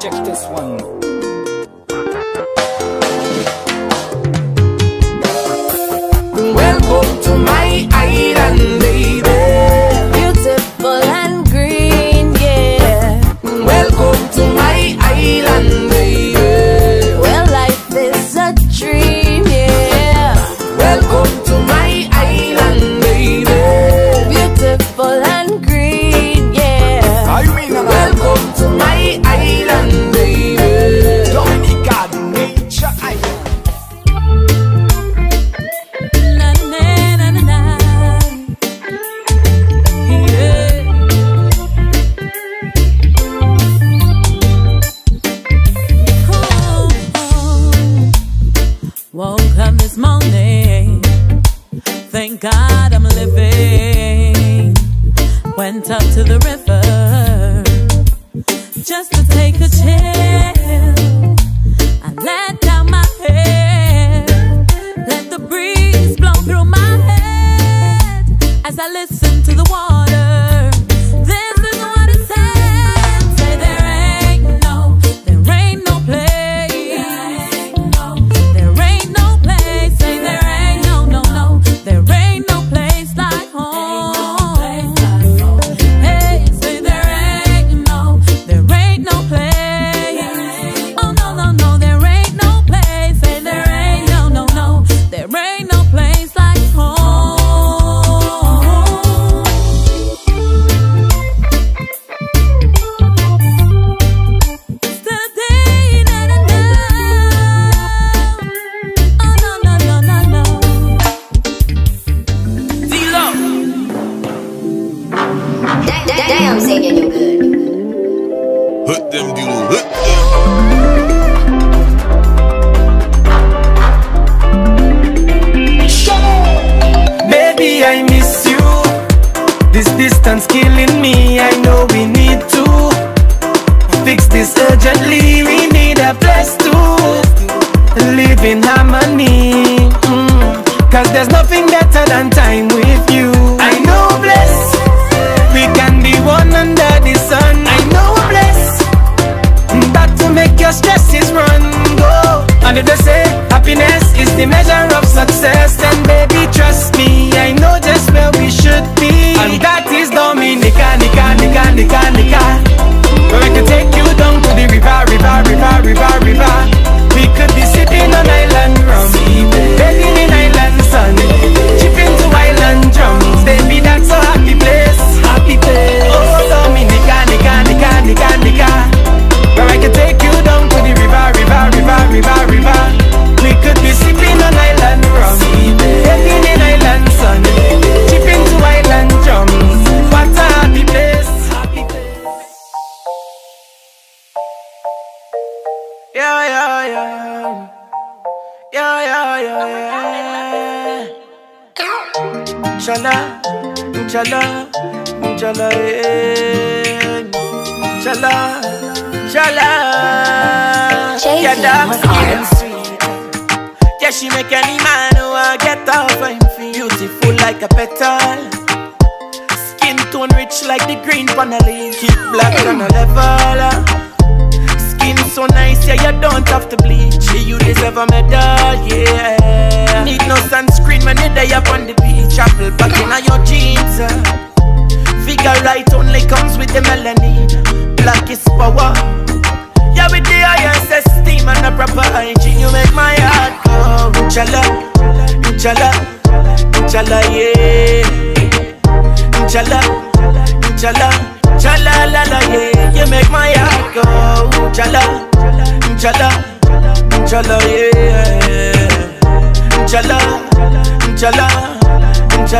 Check this one.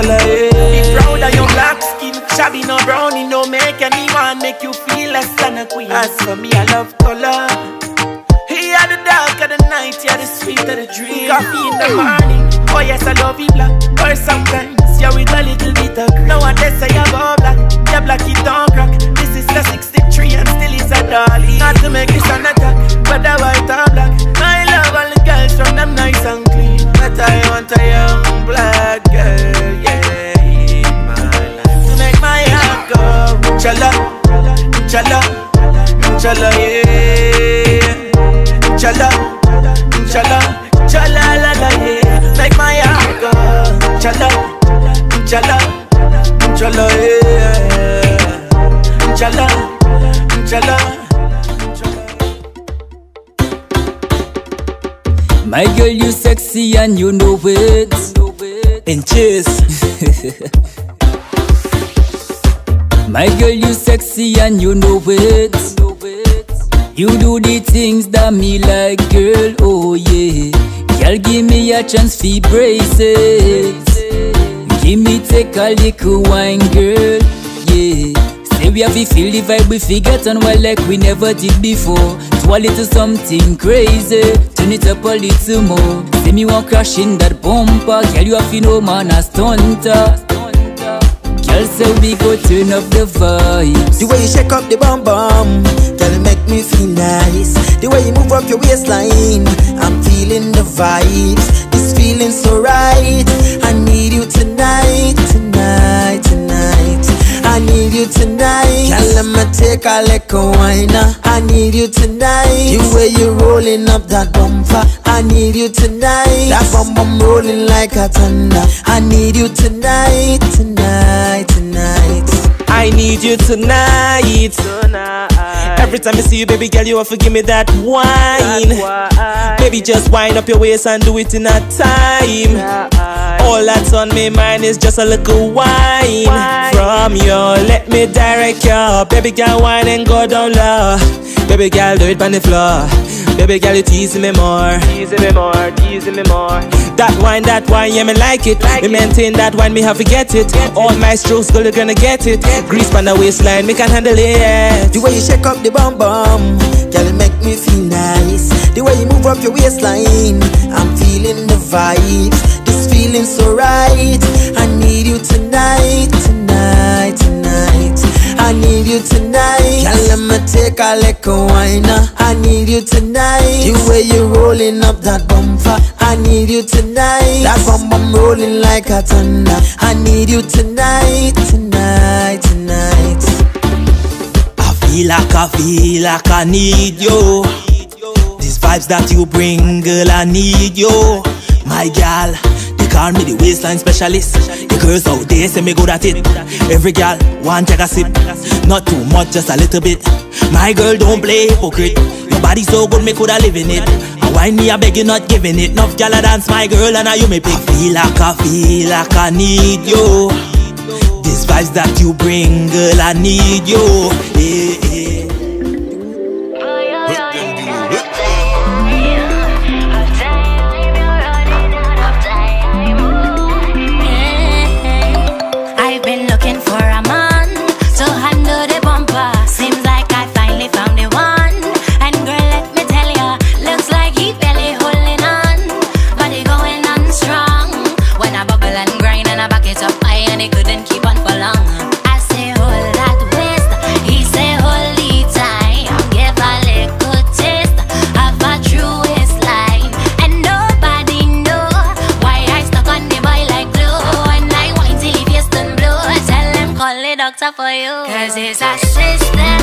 color. Yeah. Be proud of your black skin, shabby no brownie, no make anyone make you feel less than a queen. As for me, I love color. He are the dark of the night, he here the sweet of the dream. Coffee in the morning, oh yes, I love you black. Or sometimes, yeah, with a little bit of green. Nowadays, I have all black, yeah, black it don't crack. This is the 63 and still is a dolly. Not to make this an attack, but the white or black. I love all the girls from them nice and clean. But I want a young black. Inshallah, inshallah, yeah. Inshallah, inshallah, inshallah, la la, yeah. Like my uncle, inshallah, inshallah, inshallah, yeah. Inshallah, inshallah. My girl, you sexy and you know it. And cheers. My girl, you sexy and you know it. You do the things that me like, girl. Oh yeah. Girl, give me a chance to brace it. Give me take a little wine, girl. Yeah. Say we have to feel the vibe, we forget on well like we never did before. Do a little something crazy, turn it up a little more. Say me want crash in that bumper, girl you have to know man a stunter. Say we go turn up the vibes. The way you shake up the bum bum, girl, make me feel nice. The way you move up your waistline, I'm feeling the vibes. This feeling so right. I need you tonight, tonight, tonight. I need you tonight. Girl, I'ma take a little wine. uh. I need you tonight. The way you rolling up that bumper. I need you tonight. That bum bum rolling like a thunder. I need you tonight, tonight. I need you tonight. tonight. Every time I see you, baby girl, you have to give me that wine. Baby, just wind up your waist and do it in a time. All that's on my mind is just a little wine from you. Let me direct you. Baby girl, wine and go down low. Baby girl, do it on the floor. Baby girl, you teasing me more. Teasing me more, teasing me more. That wine, that wine, yeah, me like it. me maintain that wine, me have to get it. All my strokes, girl, you gonna get it. Grease on the waistline, me can handle it. The way you shake up the bum bum, girl, it make me feel nice. The way you move up your waistline, I'm feeling the vibes. This feeling so right. I need you tonight. I need you tonight. Girl, I'ma take a little wine. uh. I need you tonight. The way you rolling up that bumper. I need you tonight. That bum bum rolling like a thunder. I need you tonight, tonight, tonight. I feel like I feel like I need you. These vibes that you bring, girl, I need you. My gal, they call me the waistline specialist. The girls out there say me good at it. Every gal want take a sip, not too much, just a little bit. My girl don't play hypocrite. Your body so good, me coulda live in it. I whine me, I beg you not giving it. Enough gal dance, my girl, and now you me pick. I feel like I feel like I need you. These vibes that you bring, girl, I need you. Yeah, yeah. For you. Cause it's a system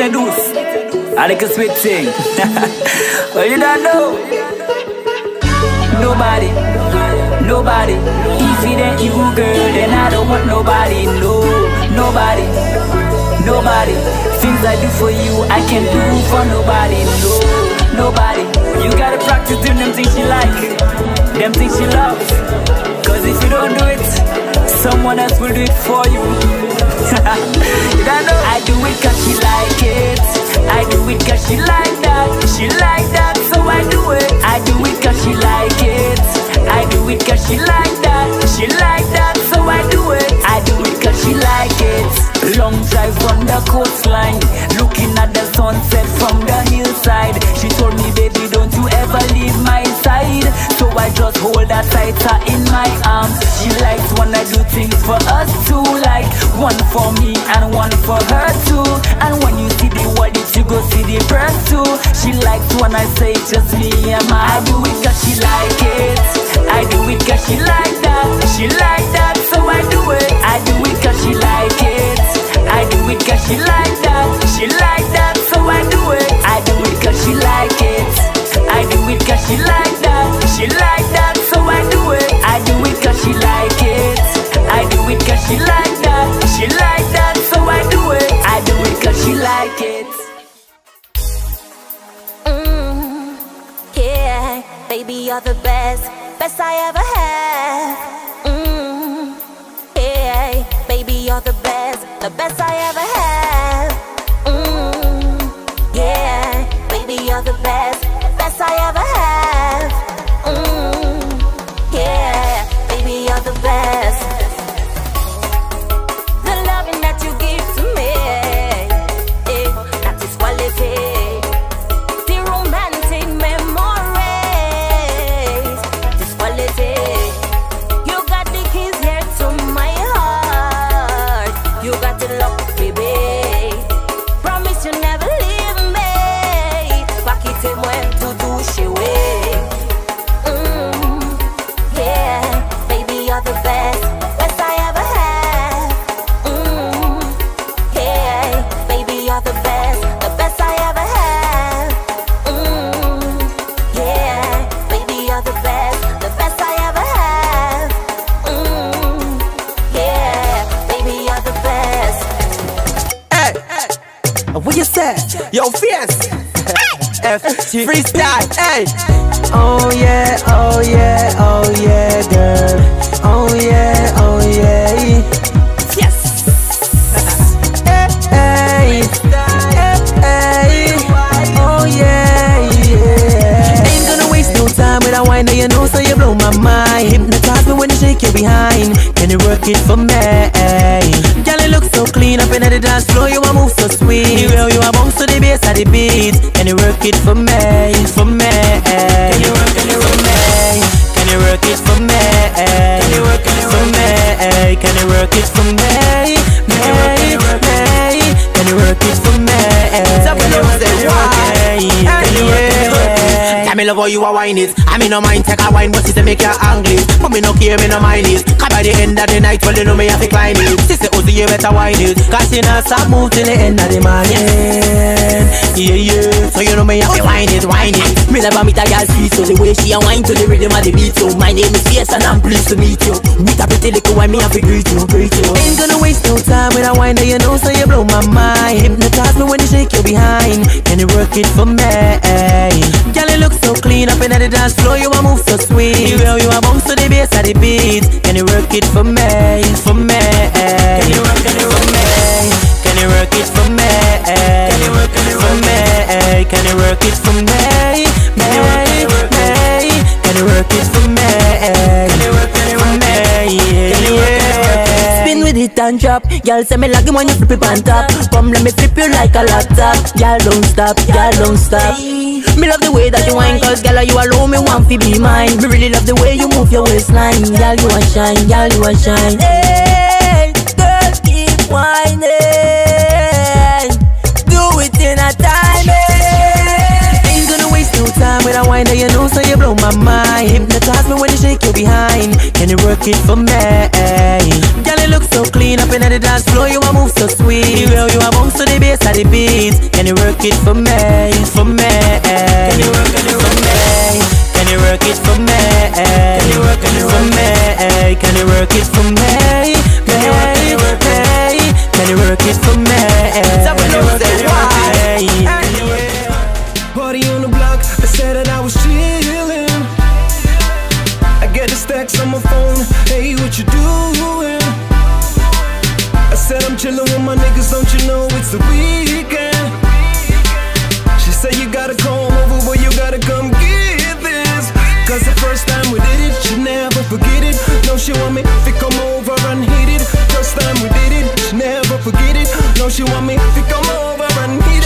I like a sweet thing. Well you don't know. Nobody Nobody. If it ain't you girl Then I don't want nobody No. Nobody Nobody. Things I do for you I can't do for nobody No. Nobody. You gotta practice doing them things you like Them things you love. Cause if you don't do it Someone else will do it for you. I do it cause she like it. I do it cause she like that. She like that so I do it. I do it cause she like it. I do it cause she like that. She like that so I do it. I do it cause she like it Long drive from the coastline. Looking at the sunset from the hillside. She told me baby don't you ever leave my side. So I just hold her tighter in my arms. She likes when I do things for us two Like. One for me and one for her too. And when you see the body you go see the breast too. She likes when I say just me and my I do it cause she like it. I do it cause she like that. She like that so I do it I do it cause she like it I do it cause she like that She like that so I do it I do it cause she like it I do it cause she like that She like that so I do it I do it cause she like it I do it cause she like that She like that so I do it I do it cause she like it Mm, yeah, baby, you're the best, best I ever had. The best I ever had. Yo, fierce. F freestyle. Hey. Oh yeah, oh yeah, oh yeah, girl. Oh yeah, oh yeah. Wine that you know, so you blow my mind. Hypnotize me when you shake your behind. Can you work it for me? Girl, you look so clean up in the dance floor. You a move so sweet. Girl, you a bounce to the bass of the beat. Can you work it for me? For me? Can you work it for me? Can you work it for me? Can you work it for me? Can you work it for me. Can you work it for me? Can you work it for me? Me? Love how you a wine it. I mean no mind take a wine but she say make you angry. But me no care me no mind it. Cause by the end of the night well you know me have to climb it. She say Oozy you better wine it. Cause she not stop move till the end of the morning. Yeah yeah. So you know me have to wine it wine it. Me never meet a girl sweet So the way she a wine to the rhythm of the beat So. My name is Fierce and I'm pleased to meet you. Meet a pretty little wine me have to greet you Greet you. Ain't gonna waste no time with a wine that you know so you blow my mind. Hypnotize me when you shake your behind. Can you work it for me? Girl you look so clean up in the dance floor You a move so sweet Girl you a bounce to the bass of the beat Can you work it for me? For me? Can you work it for me? Can you work it for me? Can you work it for me? Can you work it for me? Can you work it for me? Can you work me? Yeah. Spin with it and drop Girl say me like when you flip it on top Come let me flip you like a laptop Girl don't stop, girl don't stop Me love the way that you whine Cause girl you alone? Me want to be mine. Me really love the way you move your waistline. Girl you a shine, girl you a shine. Hey, girl keep whining with a wine that you know so you blow my mind Hypnotize me when you shake your behind Can you work it for me? Girl you look so clean up in the dance floor You a move so sweet Girl you a bounce to the bass of the beat Can you work it for me? For me? Can you work it for me? Can you work it for me? Can you work it for me? Can you work it for me? Can you work it for me? Can you work it for me? Can you work it for me? Said that I was chillin'. I get the stacks on my phone, hey, what you doing? I said I'm chillin' with my niggas, don't you know it's the weekend? She said you gotta come over, but you gotta come get this. Cause the first time we did it, she never forget it. No, she want me to come over and hit it. First time we did it, she never forget it. No, she want me to come over and hit it.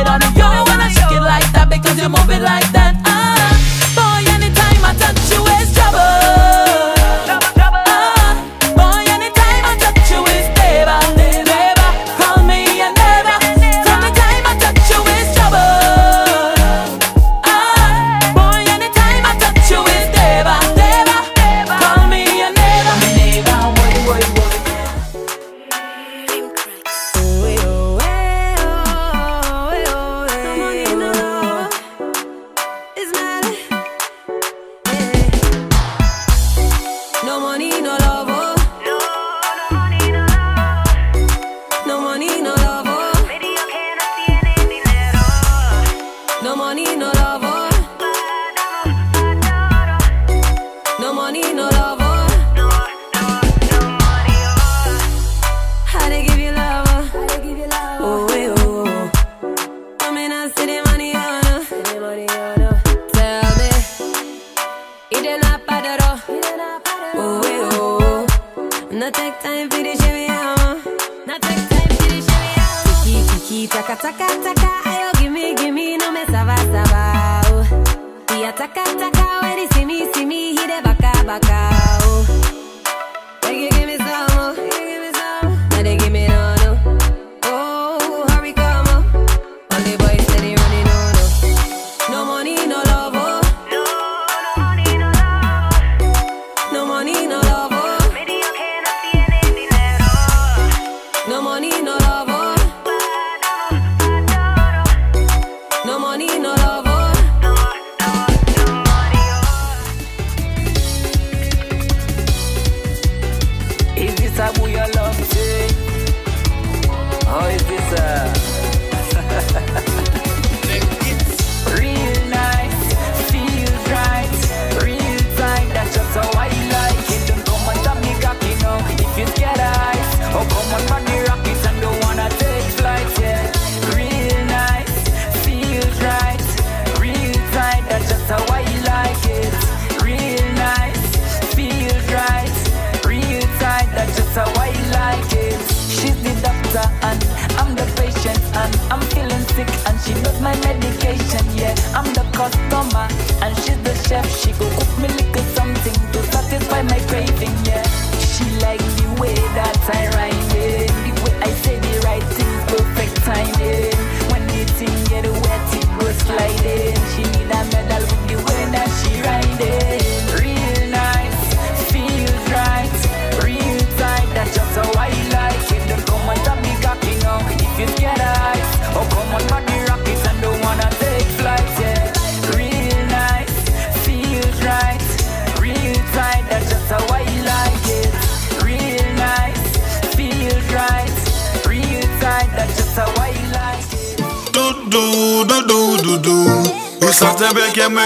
it on the floor when I shake it like that because you move it like that.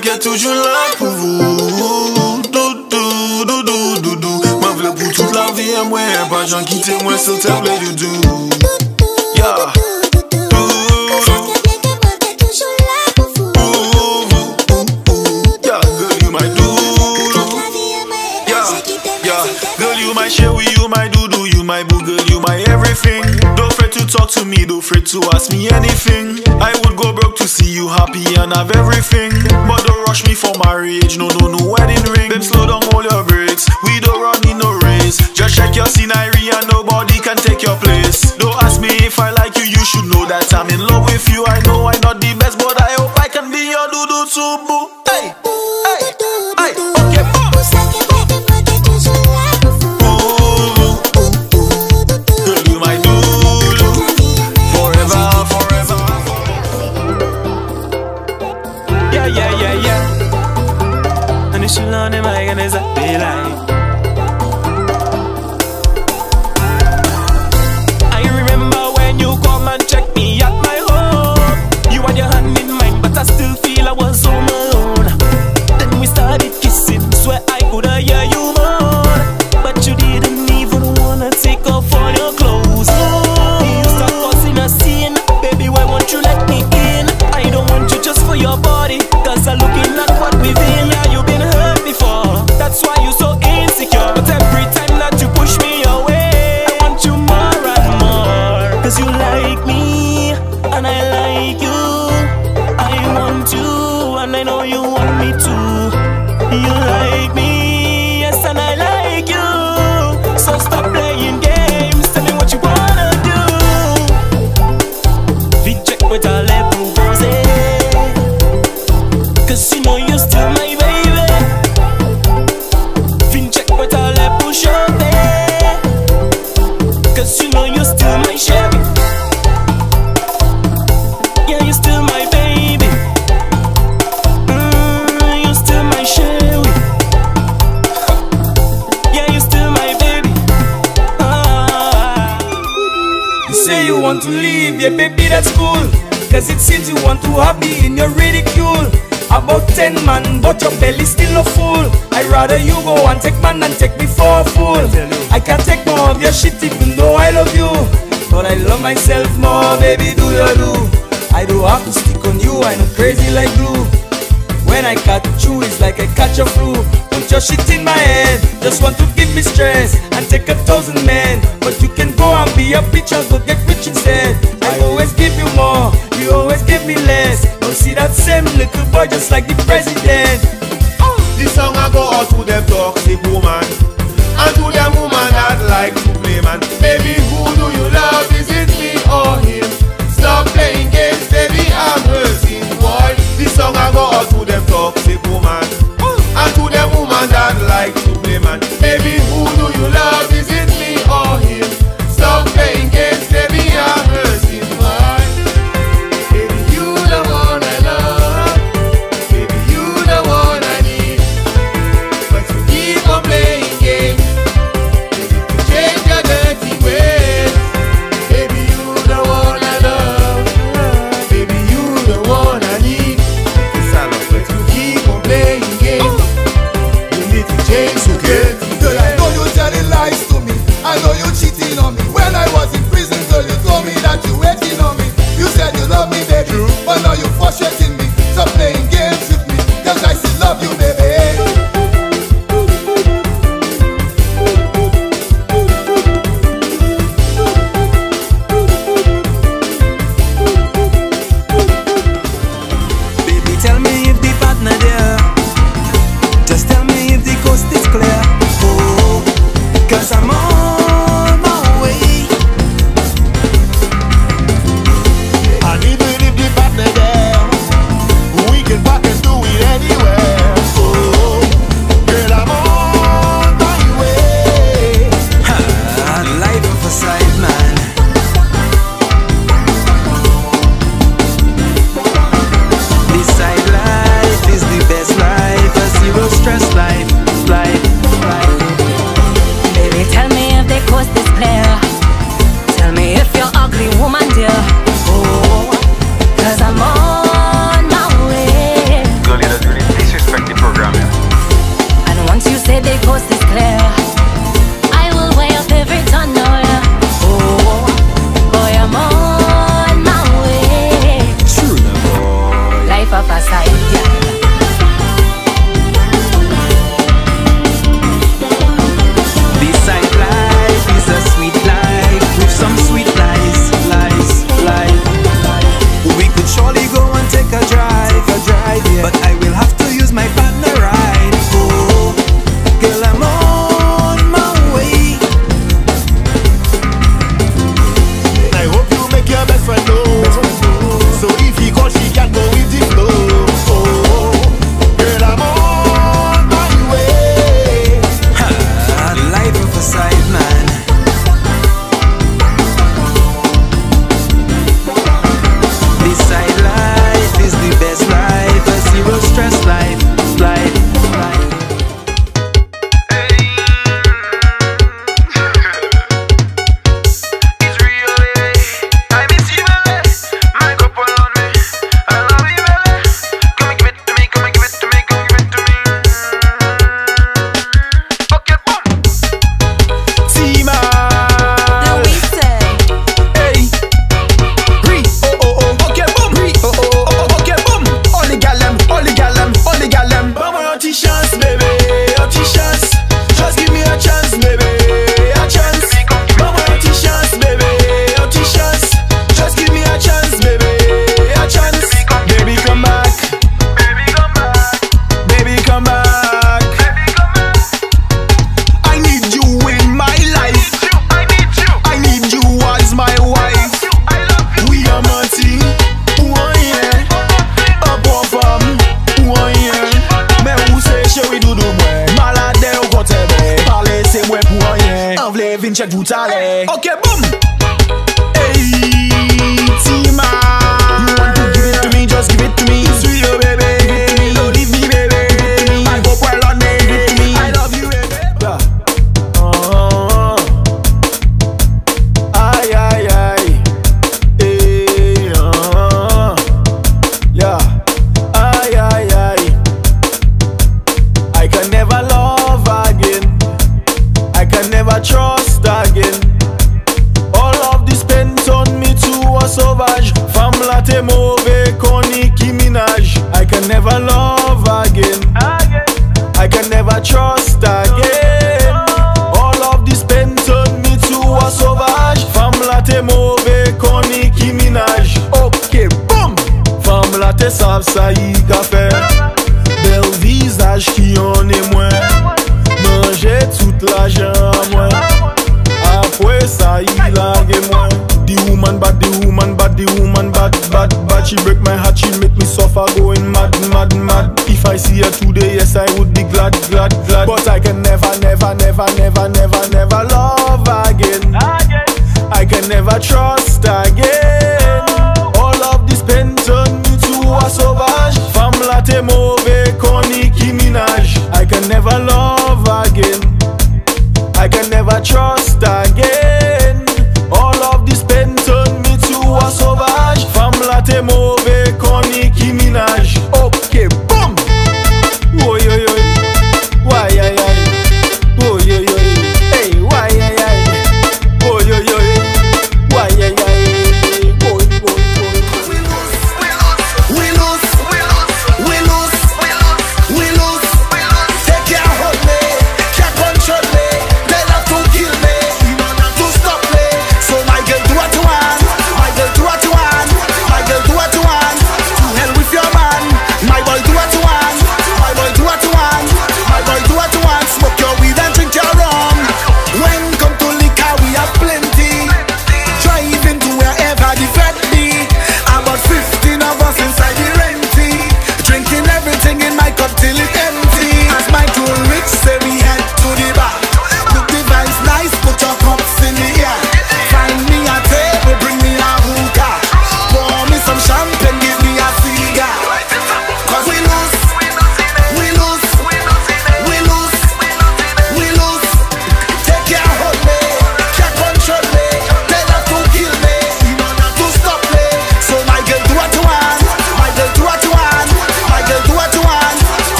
get toujours là. I got you is like I catch a flu. Put your shit in my head, just want to give me stress and take a thousand men. But you can go and be a bitch and go get rich instead. I always give you more, you always give me less. Don't see that same little boy just like the president. Oh. This song I go out to them talk.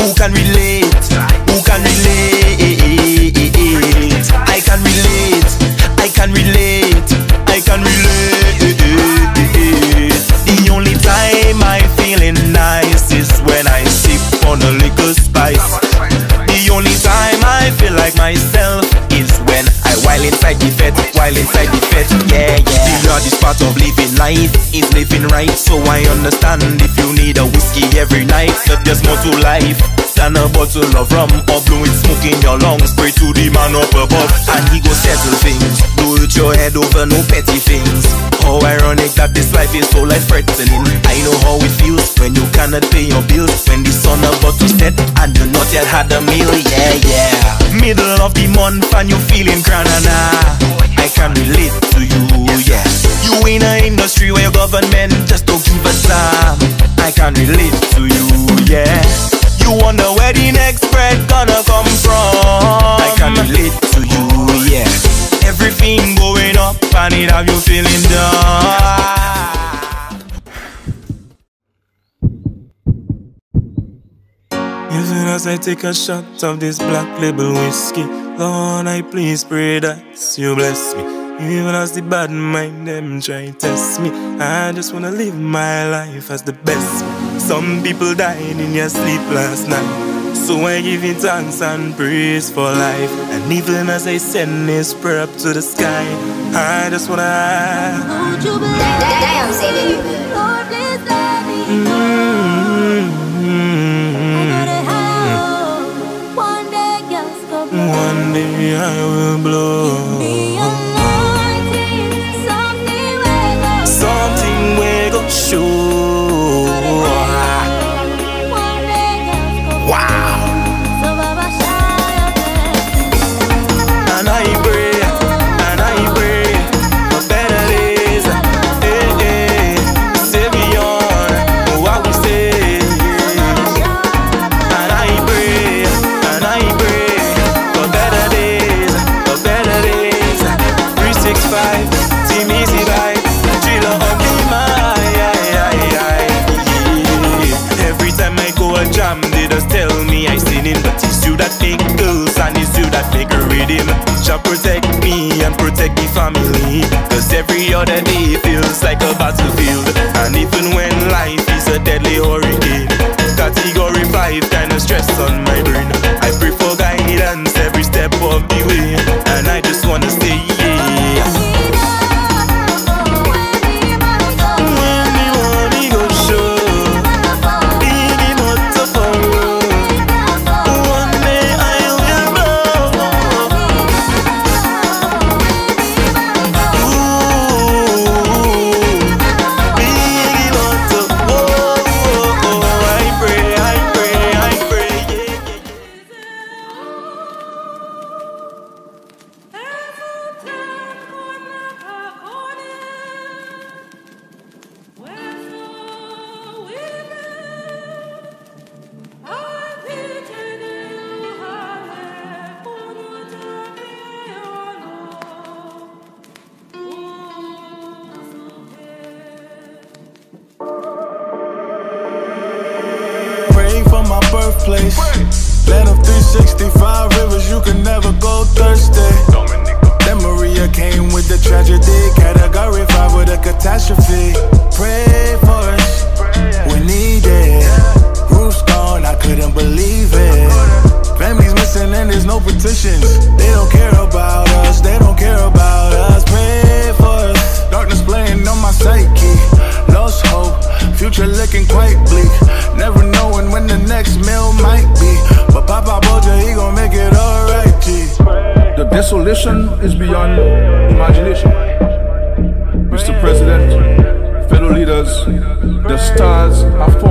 Who can relate? Who can relate? I can relate. I can relate. I can relate. The only time I'm feeling nice is when I sip on a little spice. The only time I feel like myself while inside the vet, while inside the vet, yeah, yeah. The yard is part of living life, is living right. So I understand if you need a whiskey every night, that there's more to life than a bottle of rum or blowing smoke in your lungs. Pray to the man up above, and he go settle things. Do it your head over no petty things. How ironic that this life is so life threatening. I know how it feels when you cannot pay your bills, when the sun about to set and you not yet had a meal, yeah, yeah. Middle of the month and you feeling grand and I can relate to you, yeah. You in a industry where your government just don't give a damn. I can relate to you, yeah. You wonder where the next bread gonna come from. I can relate to you, yeah. Everything going up and it have you feeling down Even as I take a shot of this black label whiskey, Lord, I please pray that you bless me. Even as the bad mind them try to test me, I just wanna live my life as the best. Some people died in your sleep last night, so I give you thanks and praise for life. And even as I send this prayer up to the sky, I just wanna. Damn, say that you One day I will blow. Protect me and protect the family, cause every other day feels like a battlefield. And even when life is a deadly hurricane, category 5 kind of stress on my brain. Leaders, the stars have fallen.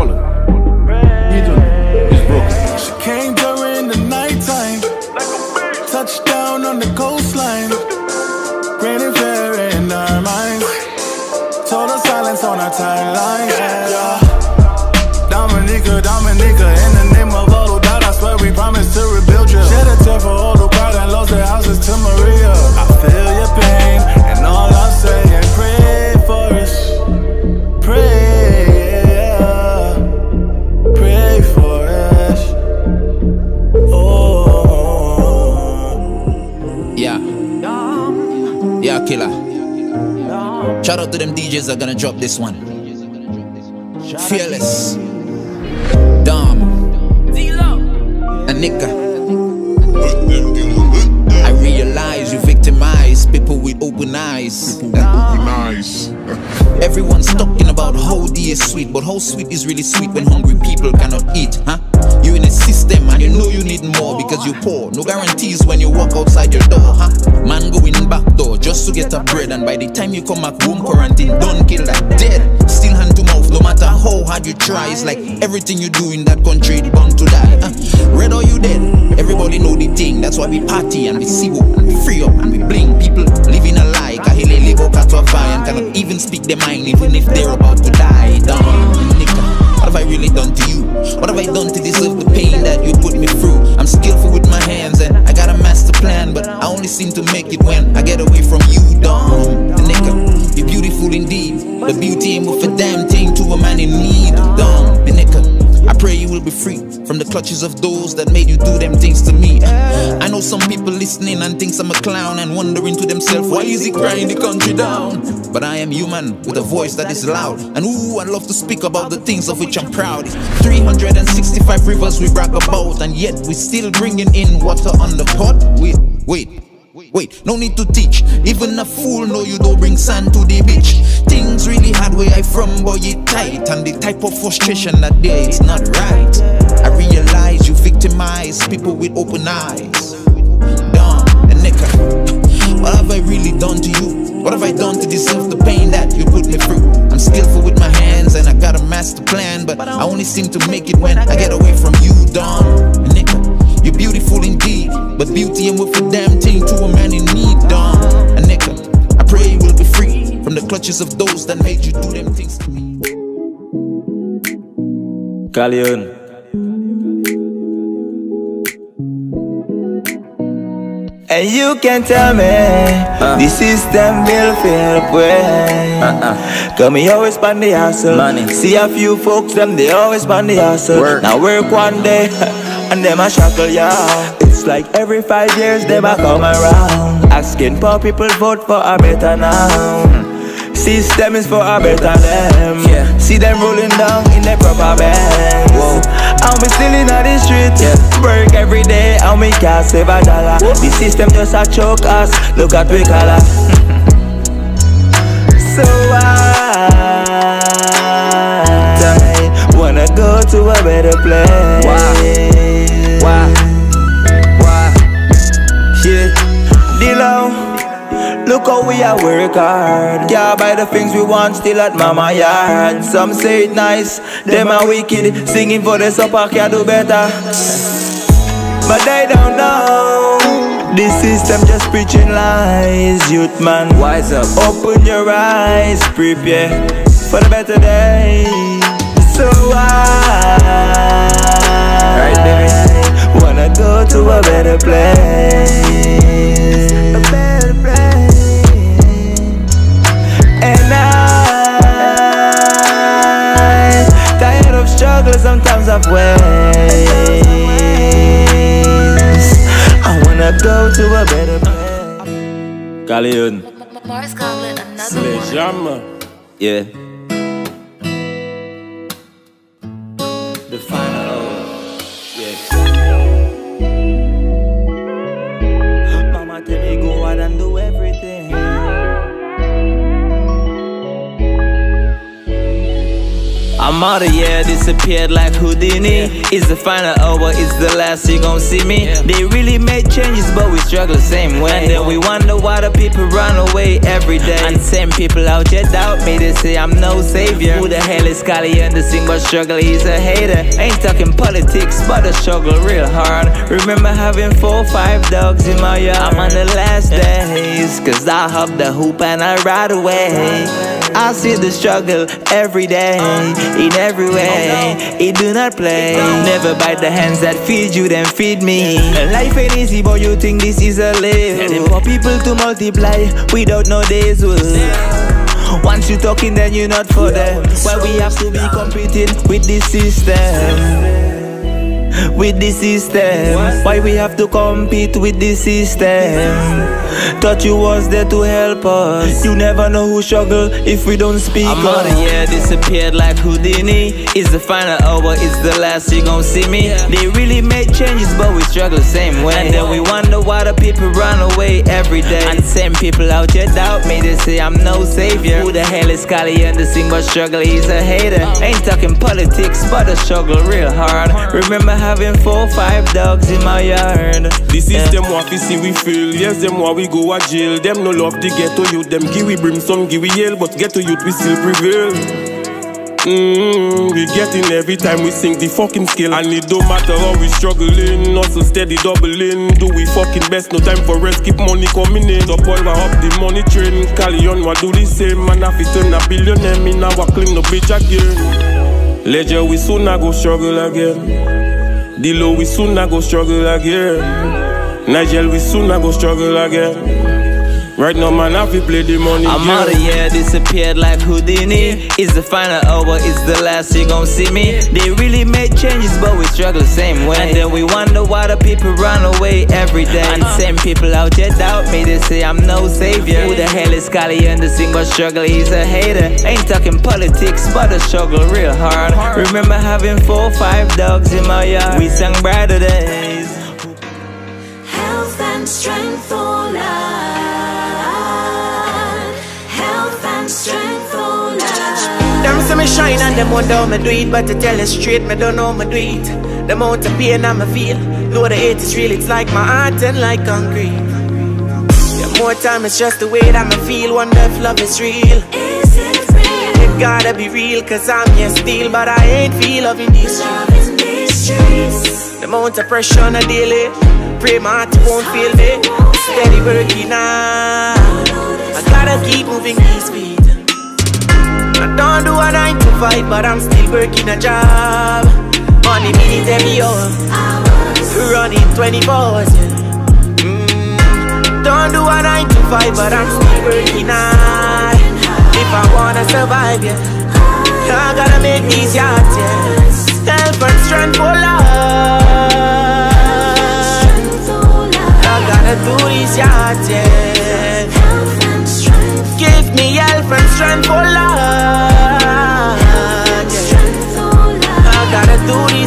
DJs that are gonna drop this one. Fearless. Dom. A nigga. I realize you victimize people with open eyes. Everyone's talking about how D is sweet, but how sweet is really sweet when hungry people cannot eat, huh? Door. No guarantees when you walk outside your door, huh? Man going back door just to get a bread, and by the time you come back home, quarantine done kill that dead. Still hand to mouth, no matter how hard you try. It's like everything you do in that country, bound to die. huh? Red or you dead, everybody know the thing. That's why we party and we see what and we free up and we bling. People living a lie, kahile live fire and cannot even speak their mind even if they're about to die. Down, nigga. What have I really done to you? What have I done to deserve the pain that you put me through? I'm skillful with my hands and I got a master plan, but I only seem to make it when I get away from you, dumb. The nigga, you're beautiful indeed. The beauty ain't worth a damn thing to a man in need, dumb. The nigga. I pray you will be free from the clutches of those that made you do them things to me. I know some people listening and thinks I'm a clown and wondering to themselves, why is he crying the country down? But I am human with a voice that is loud. And ooh, I love to speak about the things of which I'm proud. 365 rivers we brag about, and yet we still bringing in water on the pot. Wait, wait. Wait, no need to teach. Even a fool know you don't bring sand to the beach. Things really hard where I from, boy, it tight. And the type of frustration that there, it's not right. I realize you victimize people with open eyes. Dumb, and nigga. What have I really done to you? What have I done to deserve the pain that you put me through? I'm skillful with my hands and I got a master plan, but I only seem to make it when I get away from you. And nigga, you're beautiful indeed, but beauty ain't worth a damn thing to a man in need. And nigga, I pray you will be free from the clutches of those that made you do them things to me. Callion. And you can tell me uh. uh-uh. the system will fail way. Cause me always on the hustle. Money. See a few folks, them they always on the hustle. Work. Now work one day and them a shackle ya. It's like every five years they a come around. Asking poor people vote for a better now. System is for a better them. See them rolling down in their proper beds. And we still in the street. Work every day and we can't save a dollar. The system just a choke us. Look at we color. so I wanna go to a better place. Why? Why? Look how we a work hard. Yeah, buy the things we want still at mama yard. Some say it nice, them are wicked. Singing for the supper can do better. But they don't know. This system just preaching lies, youth man. Wise up. Open your eyes, prepare for the better day. So I right, wanna go to a better place. Of struggle, sometimes I've ways. I wanna go to a better place. Galleon. Sledgehammer. Yeah. The I'm out of here, disappeared like Houdini. It's the final hour, it's the last you gon' see me. They really made changes, but we struggle the same way. And then we wonder why the people run away every day. And same people out here doubt me, they say I'm no savior. Who the hell is Kali and the sing but struggle? He's a hater. Ain't talking politics, but I struggle real hard. Remember having four, five dogs in my yard. I'm on the last days, cause I hop the hoop and I ride away. I see the struggle every day, in every way. It do not play. Never bite the hands that feed you, then feed me. Life ain't easy, but you think this is a live. For people to multiply without no days work. Once you talking, then you're not for them. Why we have to be competing with this system? With the system, why we have to compete with the system? Thought you was there to help us. You never know who struggle if we don't speak I'm out of here, disappeared like Houdini. It's the final hour, it's the last you gon' see me. They really made changes, but we struggle the same way. And then we wonder why the people run away every day. And same people out here doubt me, they say I'm no savior. Who the hell is Kali and the sing but struggle? He's a hater. Ain't talking politics, but I struggle real hard. Remember how having four, five dogs in my yard. The system yeah. want to see we feel. Yes, them want we go a jail. Them no love the ghetto youth. Them give we brimstone, give we yell, but ghetto youth we still prevail. Mm, we getting every time we sing the fucking skill And it don't matter how we struggling Hustle steady doubling Do we fucking best, no time for rest Keep money coming in Top boy, up the money train Cali on, what do the same Man, I fit turn a billionaire Me now I clean the bitch again Ledger, we soon I go struggle again D-Lo, we soon I go struggle again. Nigel, we soon I go struggle again Right now, man, I feel play the money. I'm yeah. out of here, disappeared like Houdini. It's the final hour, it's the last you gon' see me. They really made changes, but we struggle the same way. And then we wonder why the people run away every day. And same people out there doubt me, they say I'm no savior. Who the hell is Kali and the single struggle? He's a hater. Ain't talking politics, but I struggle real hard. Remember having four or five dogs in my yard. We sang brighter days. Health and strength, oh Lord. Say me shine and them wonder how me do it, but to tell you straight, me don't know me do it. The amount of pain I me feel, though the hate is real, it's like my heart and like concrete. Yeah, more time it's just the way that me feel. Wonder if love is real. Is it real? It gotta be real, cause I'm your steel, but I ain't feel love in these love in these streets. The amount of pressure on a daily, pray my heart won't feel me. Steady working now. I gotta keep moving these feet. Don't do a 9 to 5, but I'm still working a job. Money minute every hour. Running 24 hours, yeah. Mm. Don't do a 9 to 5, but I'm still working hard. If I wanna survive, yeah. I gotta make these yards, yeah. Help and strength for love. I gotta do these yards, yeah. Give me help and strength for love.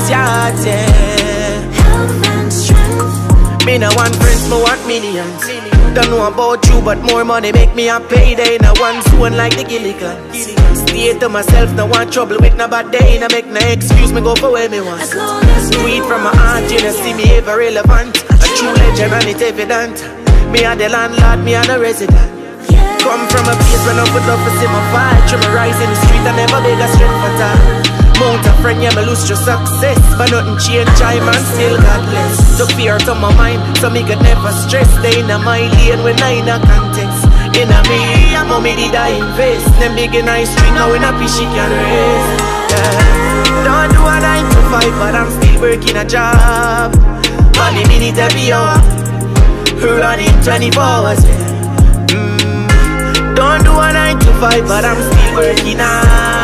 Do these yards, yeah. Me no want friends, me want millions. Don't know about you, but more money make me a payday. No one soon like the Gilligan. Stay to myself, no want trouble with no bad day. No make no excuse, me go for where me want. Tweet from my heart, you know see me ever relevant. A true legend and it evident. Me a the landlord, me a the resident. Come from a place when I put up a see my fight Through my rise in the street, I never beg a strength for time Mount a friend, yeah, me lose your success. But nothing change, I man still God bless. So fear to my mind, so me could never stress. Stay in my lane when I in a context In a me, I'm on me did I invest? Them big in high street, now in a fish she can raise yeah. Don't do a 9 to 5, but I'm still working a job. Money minute every hour Running 24 hours, yeah. Mm. Don't do a 9 to 5, but I'm still working hard.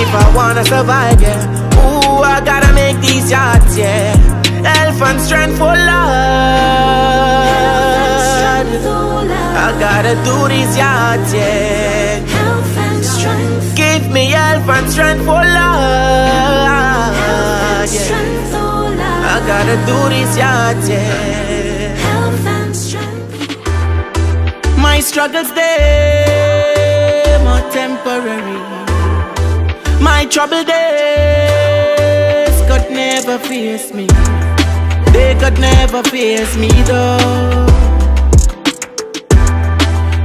If I wanna survive, yeah. Ooh, I gotta make these yards, yeah. Health and strength for Lord. I gotta do these yards, yeah. Health and strength. Give me health and strength for Lord. Yeah. I gotta do these yards, yeah. Health and strength. My struggles, they more temporary. My trouble days could never face me. They could never face me though.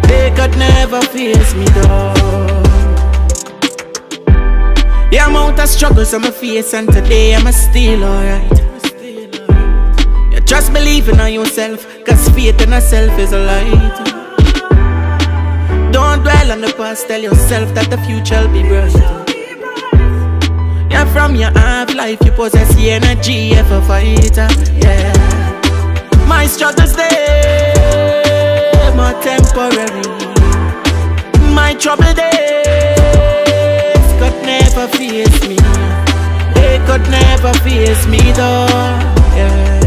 They could never face me though. The amount of struggles I'm face and today I'm still alright. You just believe in yourself, cause faith in yourself is a light. Don't dwell on the past, tell yourself that the future will be bright. Yeah, from your half life, you possess the energy of a fighter. Yeah, my struggles they more temporary. My trouble days could never face me. They could never face me though. Yeah,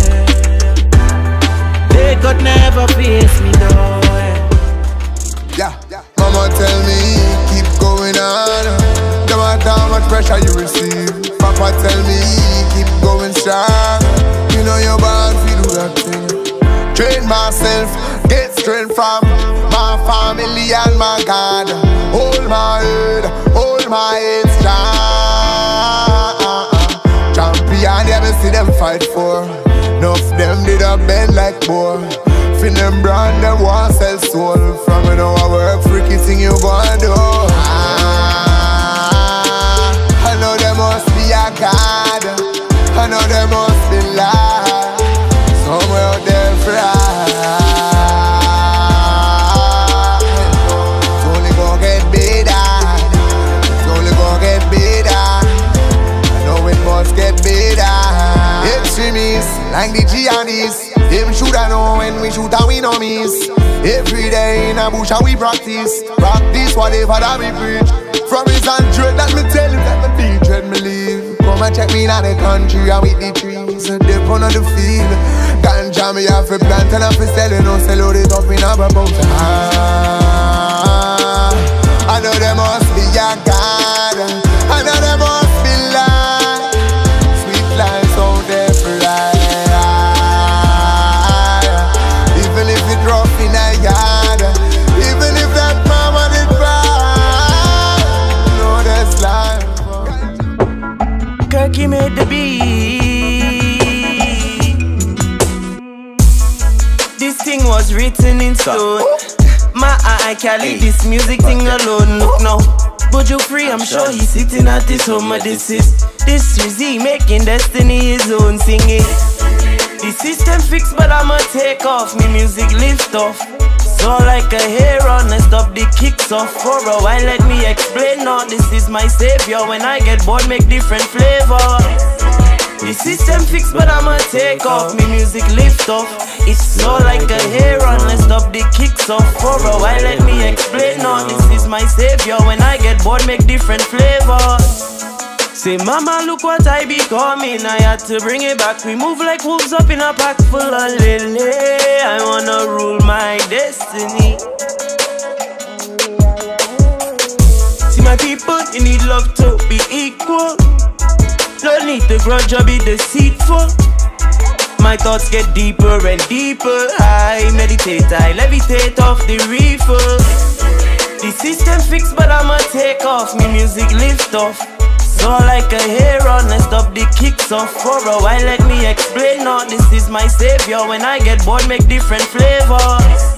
they could never face me though. Yeah. Mama tell me, keep going on. No matter how much pressure you receive. Papa tell me, keep going strong. You know you're born to do that thing. Train myself, get strength from my family and my God. Hold my head, hold my head strong. Champion can't ever see them fight for. Enough them did a bend like boy. Fin them brand, them want sell soul. From you know I work, freaky thing you gonna do. I know there must be light. Somewhere out there. It's only gonna get better. Only gonna get better. I know must get better. Like the jihadists. Them shoulda know when we shoot and we no miss. Every day in a bush we practice. Practice whatever that we preach. From his and dread that me tell Come and check me in the country and with the trees. And they on the field. Ganja me have to plant and have to sell it. No sell out it up in a promotion. Ah, I know there must be a God. I know there must Made the beat. This thing was written in stone. My eye can leave this music thing alone. Look now. Buju free, I'm sure he's sitting at his home. but uh, This is this is he making destiny his own singing. The system fixed, but I'ma take off. Me music lift off. So like a hero, I stop the kicks off for a while. Let me explain. Now this is my savior. When I get bored, make different flavors. The system fixed, but I'ma take off. Me music lift off. It's so like a hero, let's stop the kicks off for a while. Let me explain. Now this is my savior. When I get bored, make different flavors. Say, mama, look what I becoming. I had to bring it back. We move like wolves up in a pack full of lily. I wanna rule my destiny. See, my people, you need love to be equal. Don't need to grudge or be deceitful. My thoughts get deeper and deeper. I meditate, I levitate off the reefer. The system fixed, but I'ma take off. Me music lift off. So like a hero, let's stop the kicks off for a while. Let me explain. Now this is my savior. When I get bored, make different flavors.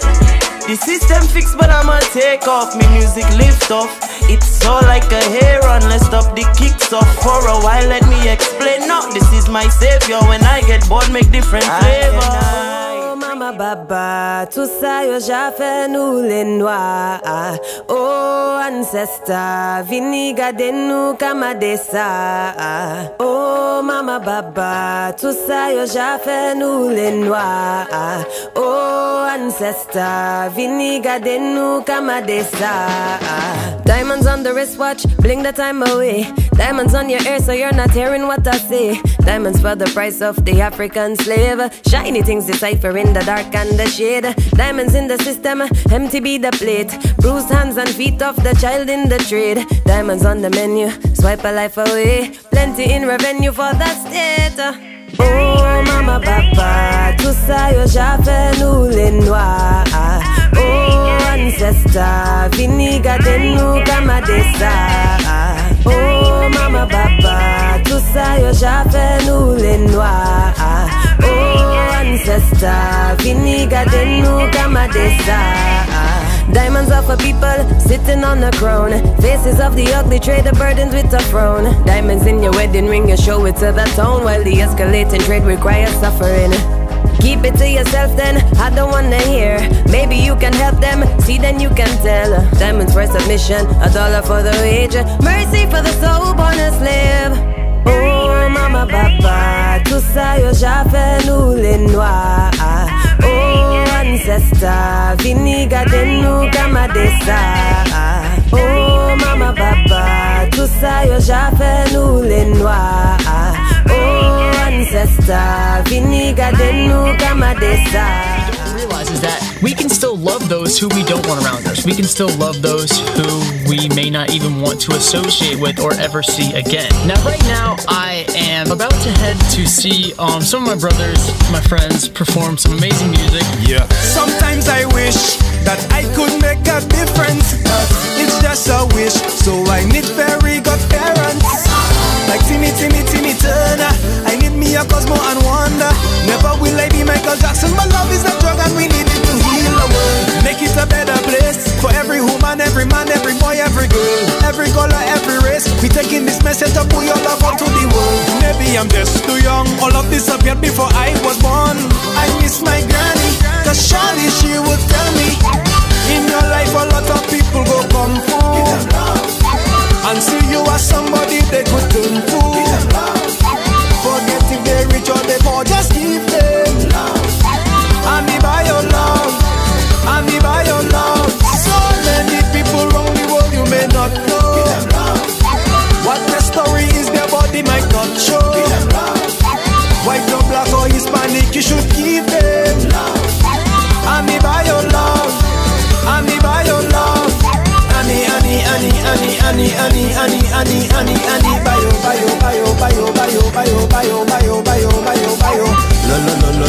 The system fixed, but I'ma take off. Me music lift off. It's so like a hero, let's stop the kicks off for a while. Let me explain. Now this is my savior. When I get bored, make different flavors. Mama baba, tout ça yo ja fait nous les noirs. Oh ancestor, vini gade nous kama desa. Oh mama baba, tout ça yo ja fait nous les noirs. Oh ancestor, vini gade nous kama desa. Diamonds on the wristwatch, bling the time away. Diamonds on your ear, so you're not hearing what I say. Diamonds for the price of the African slave. Shiny things decipher in the dark and the shade. Diamonds in the system, empty be the plate. Bruised hands and feet of the child in the trade. Diamonds on the menu, swipe a life away. Plenty in revenue for the state. Oh, mama papa, tout ça yo ja fait nous les noirs. Oh, ancestor, vini gade nous kama desa. Oh, mama papa, tout ça yo ja fait nous les noirs. Oh, ancestor, gade nous kama desa. Diamonds are for people sitting on the crown. Faces of the ugly trade the burdens with a frown. Diamonds in your wedding ring, you show it to the town while the escalating trade requires suffering. Keep it to yourself then, I don't wanna hear. Maybe you can help them, see then you can tell. Diamonds for submission, a dollar for the wage. Mercy for the soul born a slave. Oh, mama papa, tout ça yo ja fait nous les noirs. Oh, ancestor, vini gade nous kama desa. Oh, mama papa, tout ça yo ja fait nous les noirs. Oh, ancestor, vini gade nous kama desa. Realize is that we can still love those who we don't want around us. We can still love those who we may not even want to associate with or ever see again. Now, right now, I am about to head to see um, some of my brothers, my friends, perform some amazing music. Yeah. Sometimes I wish that I could make a difference. It's just a wish, so I need very good parents. Like Timmy, Timmy, Timmy Turner. I need Jackson, but love is a drug and we need it to heal the world. Make it a better place for every woman, every man, every boy, every girl, every color, every race. We taking this message to put your love out to the world. Maybe I'm just too young. All of this appeared before I was born. I miss my granny, cause surely she would tell me. In your life, a lot of people go come from. And see you as somebody they could turn to. They rich or they poor, just give them love. And me by your love, and me by your love. So many people around the world you may not know. What the story is, their body might not show. White or black or Hispanic, you should give them love. And me by your love, and me by your love. Annie, Annie, Annie, Annie, Annie, Annie, Annie, Annie, Annie, Annie, bayo, bayo, bayo, bayo, bayo, bayo, bayo, bayo, bayo, bayo, bayo. La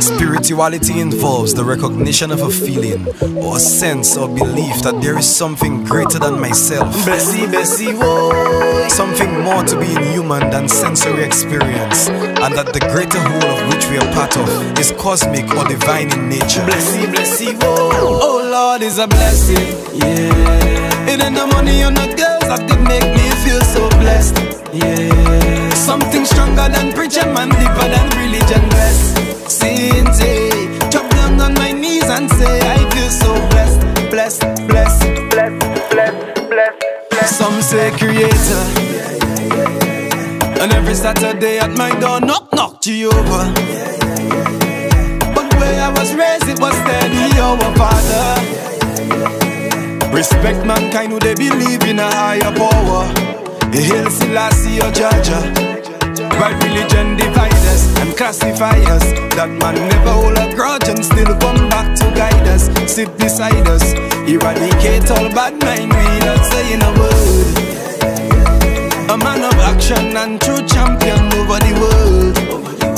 Spirituality involves the recognition of a feeling or a sense or belief that there is something greater than myself. Blessy, blessy, whoa. Something more to being human than sensory experience, and that the greater whole of which we are part of is cosmic or divine in nature. Blessy, blessy, whoa. Oh Lord is a blessing, yeah. It ain't the money or the girls that could make me feel so blessed, yeah. Something stronger than preacher man, say creator, and every Saturday at my door knock knock Jehovah. But where I was raised, it was steady, our Father. Respect mankind who they believe in a higher power. Hail Selassie or Jaja. While religion divide us and classify us. That man never hold a grudge and still come back to guide us. Sit beside us, eradicate all bad mind We not saying a word A man of action and true champion over the world. Over the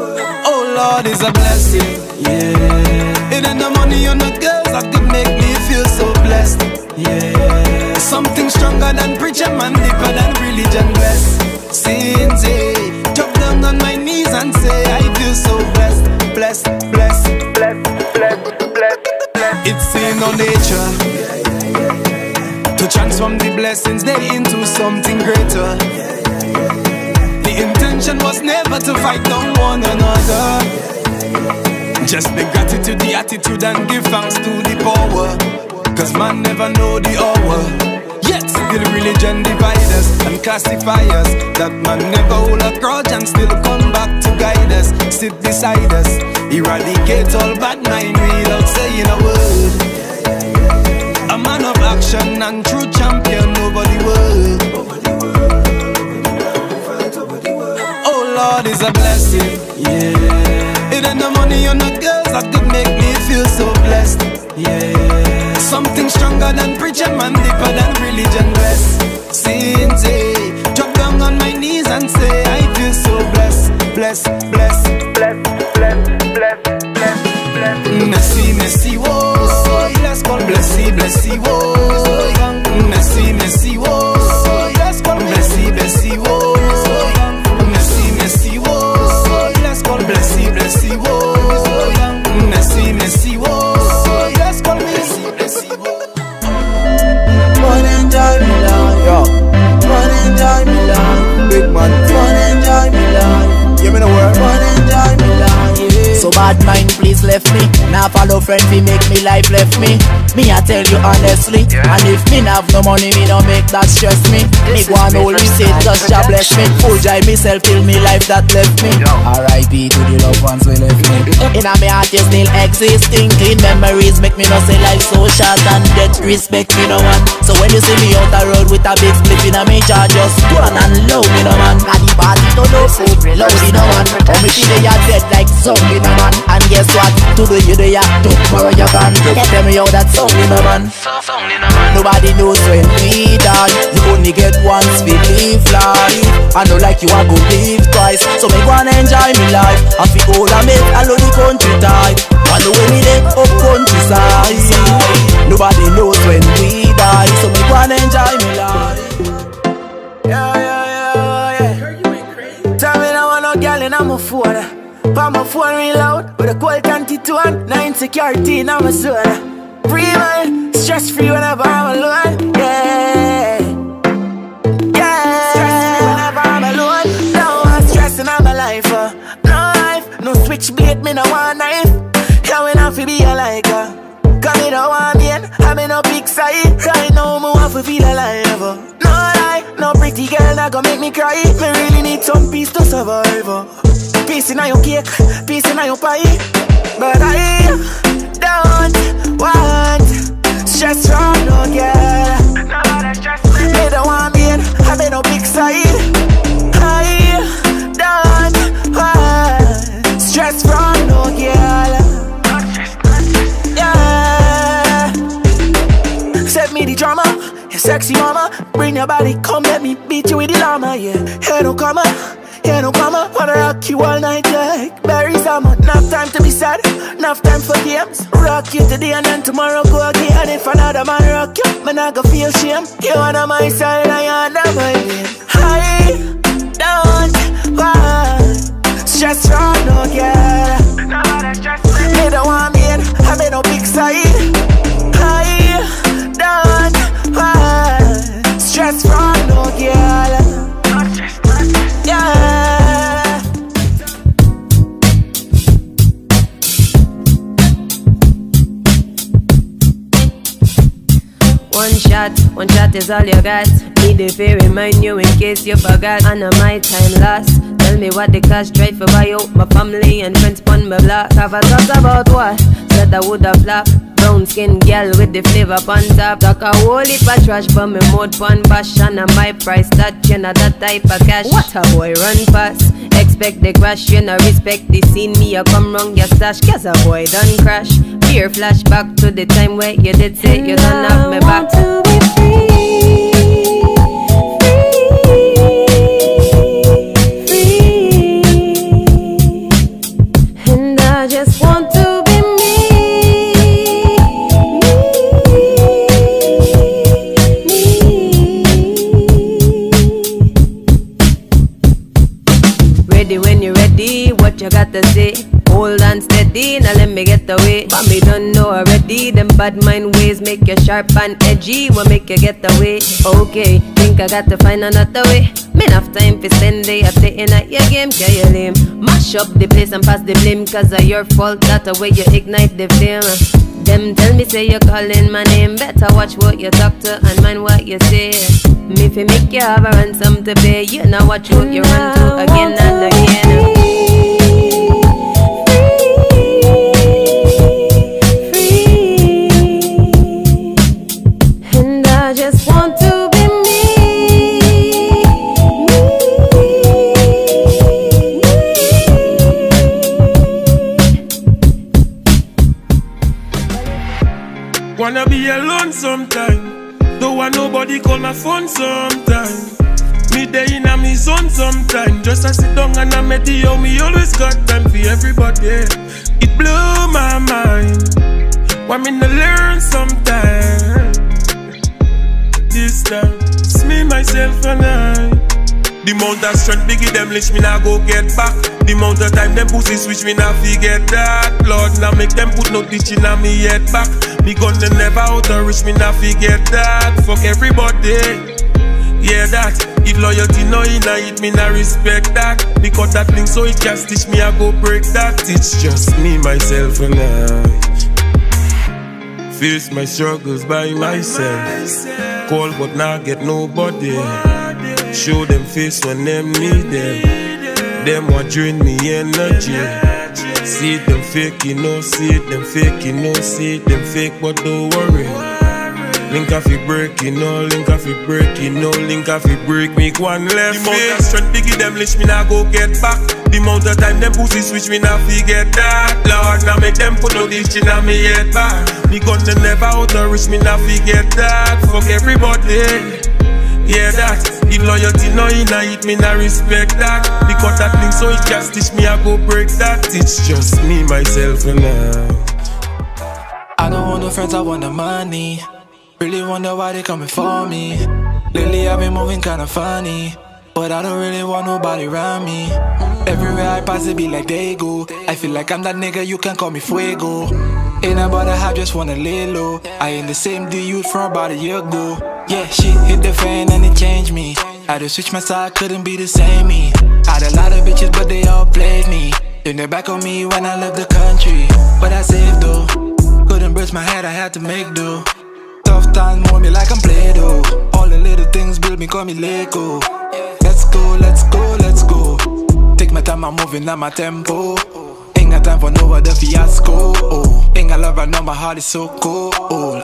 world. Oh Lord is a blessing, yeah. It ain't the money or the girls that could make me feel so blessed, yeah Something stronger than preacher man, deeper than religion blessed. Since eh, drop down on my knees and say I feel so blessed, blessed, blessed, blessed, blessed, blessed. It's in our nature to transform the blessings they into something greater. The intention was never to fight down one another. Just the gratitude, the attitude, and give thanks to the power. Cause man never know the hour. Yet still religion divide us and classify us. That man never hold a grudge and still come back to guide us. Sit beside us, eradicate all bad mind without saying a word. A man of action and true champion over the world. Oh Lord is a blessing, yeah. It ain't the money or the girls that could make me feel so blessed, yeah. Something stronger than preacher man, deeper than religion blessed. Since eh, drop down on my knees and say I feel so blessed, blessed, blessed, blessed, blessed, blessed, blessed, blessed. Let's call blessy, bad mind please left me Now follow friend fi make me life left me. Me I tell you honestly. And if me have no money me no make that stress me. Me go on only say just Jah bless me. Full joy myself till me life that left me. R.I.P. to the loved ones we left me. In a me heart you still existing Clean memories make me no say life so short. And dead respect me no one. So when you see me out the road with a big split in a me jaw Just turn and love me no man Cause the party to no food, love me no one. Oh me see they are dead like zombie no man And guess what? Today you there, tomorrow you gone Tell me how that song in a man. Nobody knows when we die. You only get once we live life. I know like you I go live twice. So me go and enjoy me life. I feel old and make alone the country type One way me there up countryside. Nobody knows when we die. So make one enjoy me security in my soul. Free man, stress free whenever I'm alone. Yeah. Yeah. Stress free whenever I'm alone. No one on my life. Uh. No life, no switchblade, me no one knife. Yeah, we not fi be a like uh. Cause me no want pain, I me no big side. Right now, me want to feel alive. uh. No lie, no pretty girl that gon' make me cry. Me really need some peace to survive. uh. Peace in your cake, peace in your pie. But I don't want stress from no girl. Me don't want pain, I me no big side. I don't want stress from no girl. Yeah. Set me the drama, sexy mama. Bring your body, come let me beat you with the llama, yeah. Here no comma, here no comma. Wanna rock you all night like berry summer. Enough time to be sad, enough time for games. Rock you today and then tomorrow go again. And if another man rock you, man I go feel shame. You on my side, I under my name. I don't want stress from no girl. Me don't want me, one shot is all you got. Need if to remind you in case you forgot. I know my time lost. Tell me what the cash Try for buy out my family and friends pon my block. Have a thought about what? Said I would have flop. Brown skin girl with the flavor on top. Talk a whole heap of trash, but me mode pon passion and my price that you know that type of cash. What a boy run fast. Expect the crash, you know respect the scene. Me a come wrong your stash, cause a boy done crash. Fear flashback to the time where you did say you don't have me back. And now let me get away. But me don't know already, them bad mind ways make you sharp and edgy, will make you get away. Okay, think I got to find another way. Me enough time for spend day after in at your game, can you lame? Mash up the place and pass the blame, cause of your fault, that the way you ignite the flame. Them tell me say you're calling my name, better watch what you talk to and mind what you say. Me fi make you have a ransom to pay, you know watch what you run to again and again. Wanna be alone sometime. Don't want nobody call my phone sometime. Me day in a me zone sometime. Just a sit down and I met you. Me always got time for everybody. It blew my mind. Want me to learn sometime. This time, it's me, myself, and I. The amount of strength biggie them lynch me now go get back. The amount of time them pussy switch me now forget that. Lord now make them put no ditch in me head back. Me gonna never out to reach me now forget that. Fuck everybody. Yeah that. If loyalty no in it me now respect that. Because that thing so it can stitch me I go break that. It's just me myself and I. Face my struggles by myself. Call but now get nobody. Show them face when them need them. Them want drain me energy. See them fake, you know, see them fake, you know, see them fake, but don't worry. Link off it break, you know, link off it break, you know, link off it break, make one left. The amount of strength biggie them lynch me now go get back. The amount of time them pussy switch me now forget that. Lord, now make them put no ditch in me head back. Me gonna never out reach me now forget that. Fuck everybody. Yeah, that. If loyalty no in it, me not respect that. Because that link so it can stitch me, I go break that. It's just me, myself, and I. I don't want no friends, I want the money. Really wonder why they coming for me. Lately I've been moving kinda funny. But I don't really want nobody around me. Everywhere I pass, it be like they go. I feel like I'm that nigga, you can call me Fuego. Ain't about a hype, just wanna lay low. I ain't the same dude from about a year ago. Yeah, shit hit the fan and it changed me. Had to switch my side, couldn't be the same me. Had a lot of bitches, but they all played me. Then they back on me when I left the country. But I saved though. Couldn't brush my head, I had to make do. Tough times mold me like I'm Play-Doh. All the little things build me, call me Lego. Let's go, let's go. Take my time, I'm moving at my tempo. Ain't got time for no other fiasco. Oh, ain't got love right now, my heart is so cold.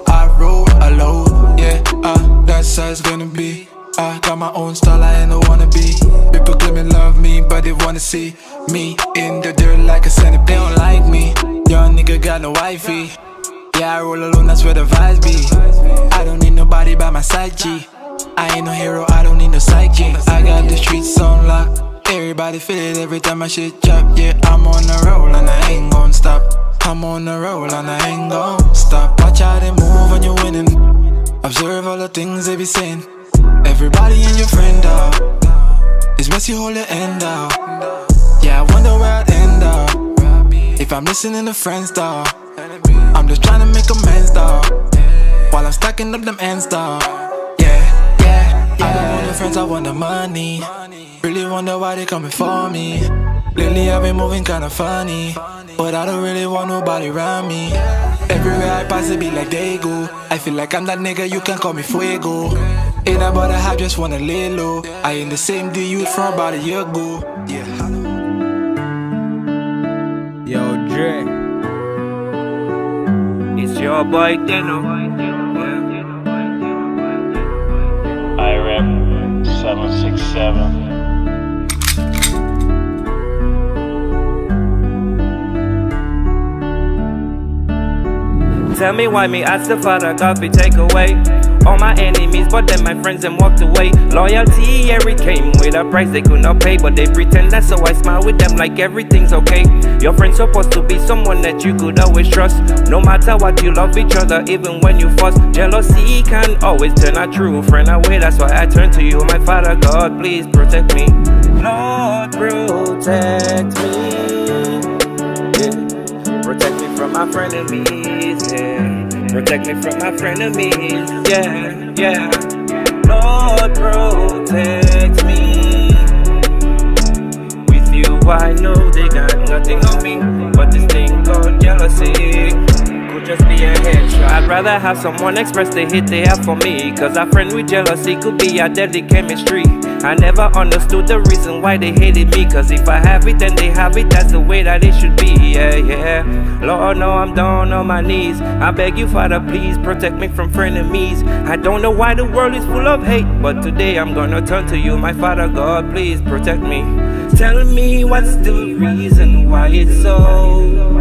I roll alone, yeah, uh, that's how it's gonna be. I got my own style, I ain't no wanna be. People claiming love me, but they wanna see me in the dirt like a centipede. They don't like me. Young nigga got no wifey. Yeah, I roll alone, that's where the vibes be. I don't need nobody by my side, G. I ain't no hero, I don't need no psyche. I got the streets on lock. Everybody feel it every time my shit drop. Yeah, I'm on the roll and I ain't gon' stop. I'm on the roll and I ain't gon' stop. Watch how they move when you're winning. Observe all the things they be saying. Everybody and your friend out. It's best you hold your end out. Yeah, I wonder where I'd end up. If I'm listening to friends, dog. I'm just trying to make amends, dog. While I'm stacking up them ends, dog. I don't want the friends, I want the money. Really wonder why they coming for me. Lately I've been moving kinda funny. But I don't really want nobody around me. Everywhere I pass, it be like they go. I feel like I'm that nigga, you can call me Fuego. Ain't about a hype, just wanna lay low. I ain't the same dude from about a year ago. Yeah. Yo, Dre. It's your boy Deno. 767. Tell me why me ask the father God we take away all my enemies, but then my friends and walked away. Loyalty, it came with a price they could not pay, but they pretend that so I smile with them like everything's okay. Your friend's supposed to be someone that you could always trust. No matter what, you love each other even when you fuss. Jealousy can always turn a true friend away. That's why I turn to you, my Father God. Please protect me, Lord, protect me. Yeah. Protect me from my frenemies. Yeah. Protect me from my frenemies, yeah, yeah. Lord, protect me. With you, I know they got nothing on me, but this thing called jealousy just be a headshot. I'd rather have someone express the hate they have for me, cause a friend with jealousy could be a deadly chemistry. I never understood the reason why they hated me, cause if I have it, then they have it, that's the way that it should be, yeah, yeah. Lord, no, I'm down on my knees. I beg you, Father, please protect me from frenemies. I don't know why the world is full of hate, but today I'm gonna turn to you, my Father God, please protect me. Tell me what's the reason why it's so.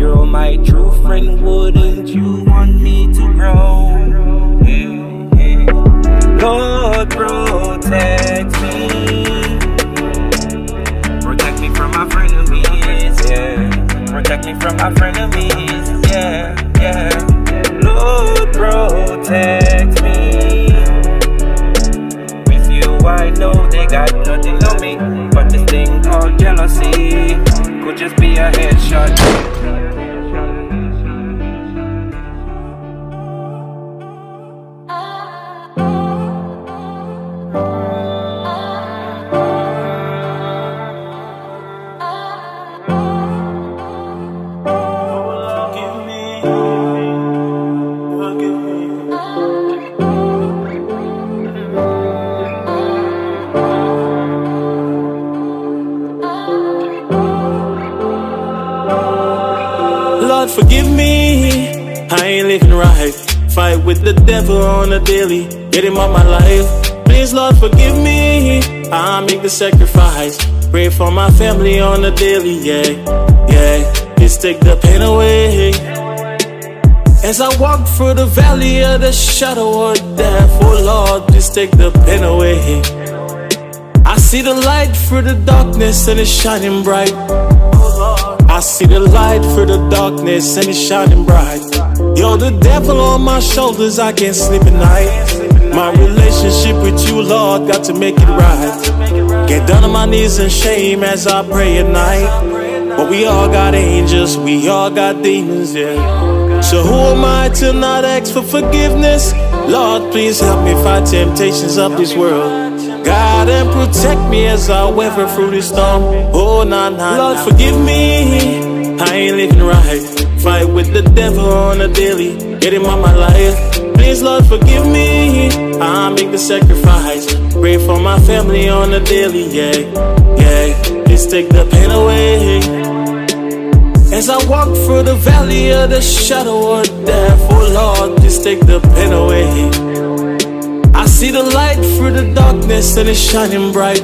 You're my true friend, wouldn't you want me to grow? Mm-hmm. Lord, protect me. Protect me from my frenemies, yeah. Protect me from my frenemies, yeah, yeah. Lord, protect me. With you, I know they got nothing on me. But this thing called jealousy could just be a headshot. With the devil on a daily. Get him out my life. Please, Lord, forgive me. I make the sacrifice. Pray for my family on a daily. Yeah, yeah. Please take the pain away. As I walk through the valley of the shadow of death, oh Lord, please take the pain away. See the light through the darkness and it's shining bright. I see the light through the darkness and it's shining bright. Yo, the devil on my shoulders, I can't sleep at night. My relationship with you, Lord, got to make it right. Get down on my knees in shame as I pray at night. But we all got angels, we all got demons, yeah. So who am I to not ask for forgiveness? Lord, please help me fight temptations of this world. God and protect me as I weather through this storm. Oh, nah, nah. Lord, forgive me. I ain't living right. Fight with the devil on a daily. Get him on my life. Please, Lord, forgive me. I make the sacrifice. Pray for my family on a daily. Yeah, yeah. Please take the pain away. As I walk through the valley of the shadow of death, oh Lord, please take the pain away. I see the light through the darkness and it's shining bright.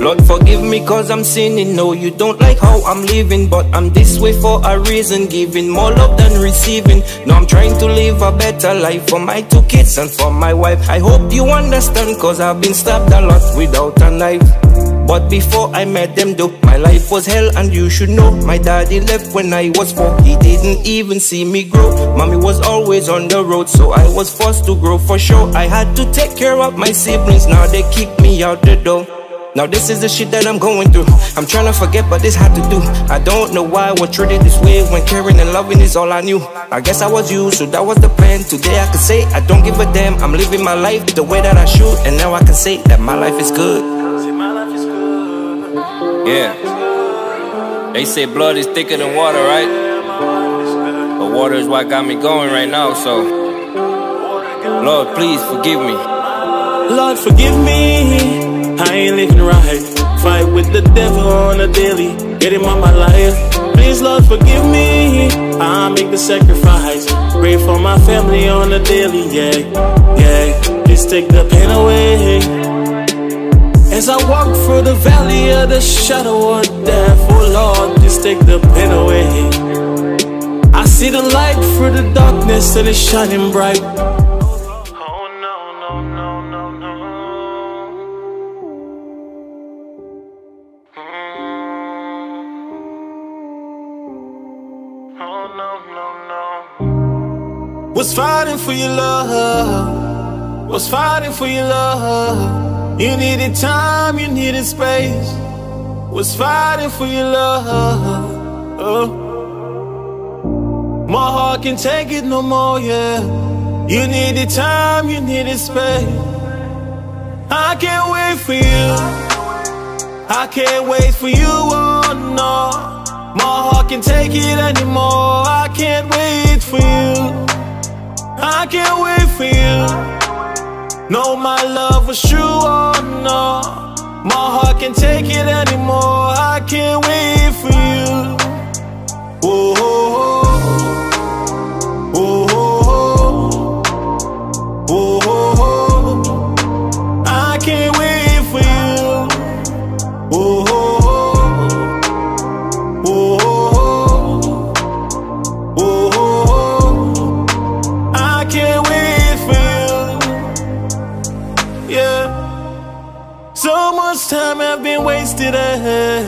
Lord, forgive me cause I'm sinning. No, you don't like how I'm living, but I'm this way for a reason. Giving more love than receiving. No, I'm trying to live a better life for my two kids and for my wife. I hope you understand cause I've been stabbed a lot without a knife. But before I met them though, my life was hell and you should know. My daddy left when I was four, he didn't even see me grow. Mommy was always on the road, so I was forced to grow for sure. I had to take care of my siblings, now they kick me out the door. Now this is the shit that I'm going through. I'm trying to forget but this had to do. I don't know why I was treated this way. When caring and loving is all I knew. I guess I was you, so that was the plan. Today I can say I don't give a damn. I'm living my life the way that I should. And now I can say that my life is good Yeah. They say blood is thicker than water, right? But water is what got me going right now, so. Lord, please forgive me. Lord, forgive me. I ain't living right. Fight with the devil on a daily. Get him on my life. Please, Lord, forgive me. I make the sacrifice. Pray for my family on a daily. Yeah, yeah. Please take the pain away. As I walk through the valley of the shadow of death, oh Lord, please take the pain away. I see the light through the darkness and it's shining bright. Oh no, no, no, no, no. Mm. Oh no, no, no Was fighting for your love, was fighting for your love. You needed time, you needed space. Was fighting for your love. Oh. My heart can't take it no more, yeah. You needed time, you needed space. I can't wait for you. I can't wait for you, oh no. My heart can't take it anymore. I can't wait for you. I can't wait for you. No, my love was true, oh no. My heart can't take it anymore. I can't wait for you. Oh, much time have been wasted ahead.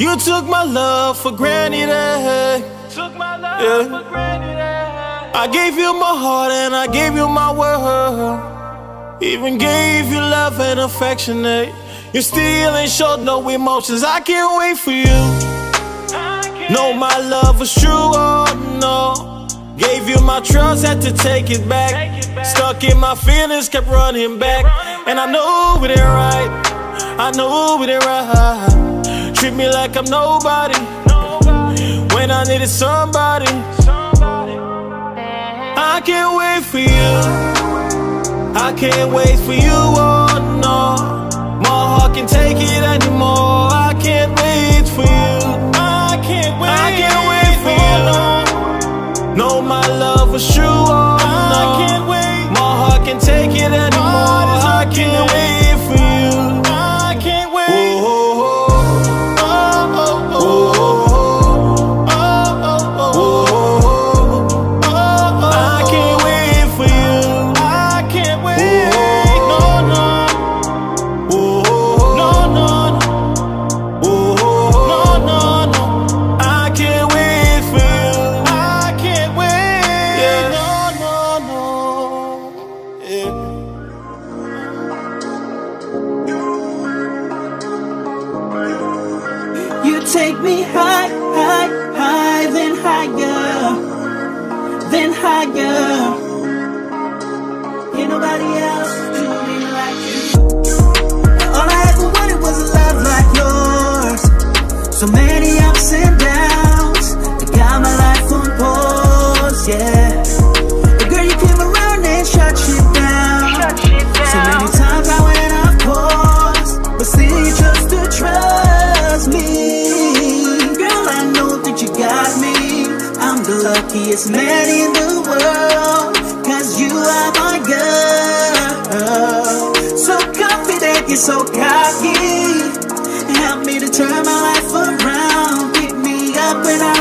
You took my love for granted. eh. Yeah. I gave you my heart and I gave you my world. Even gave you love and affection. eh. You still ain't showed no emotions. I can't wait for you. No, my love was true. Oh no. Gave you my trust, had to take it back. Stuck in my feelings, kept running back. And I know it ain't right. I know it ain't right. Treat me like I'm nobody. When I needed somebody. I can't wait for you. I can't wait for you, oh no. My heart can take it anymore. I can't wait my love was true. Oh, no. I can't wait. My heart can take it anymore. I can't wait luckiest man in the world, cause you are my girl. So confident, you're so cocky. Help me to turn my life around. Pick me up when I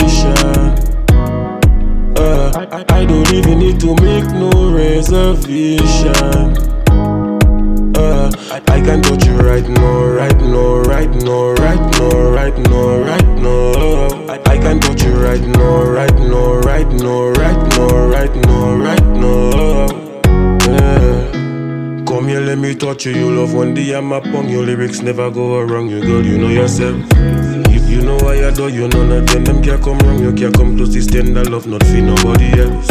destination. Uh, I, I don't even need to make no reservation. Uh, I, can touch you right now, right now, right now, right now, right now, right now. I, can touch you right now, right now, right now, right now, right now, right now. Come here, let me touch you. You love one day I'm up on your lyrics, never go wrong. You girl, you know yourself. You know I adore you, none of them, them can't come wrong. You can't come close this tender love, not for nobody else.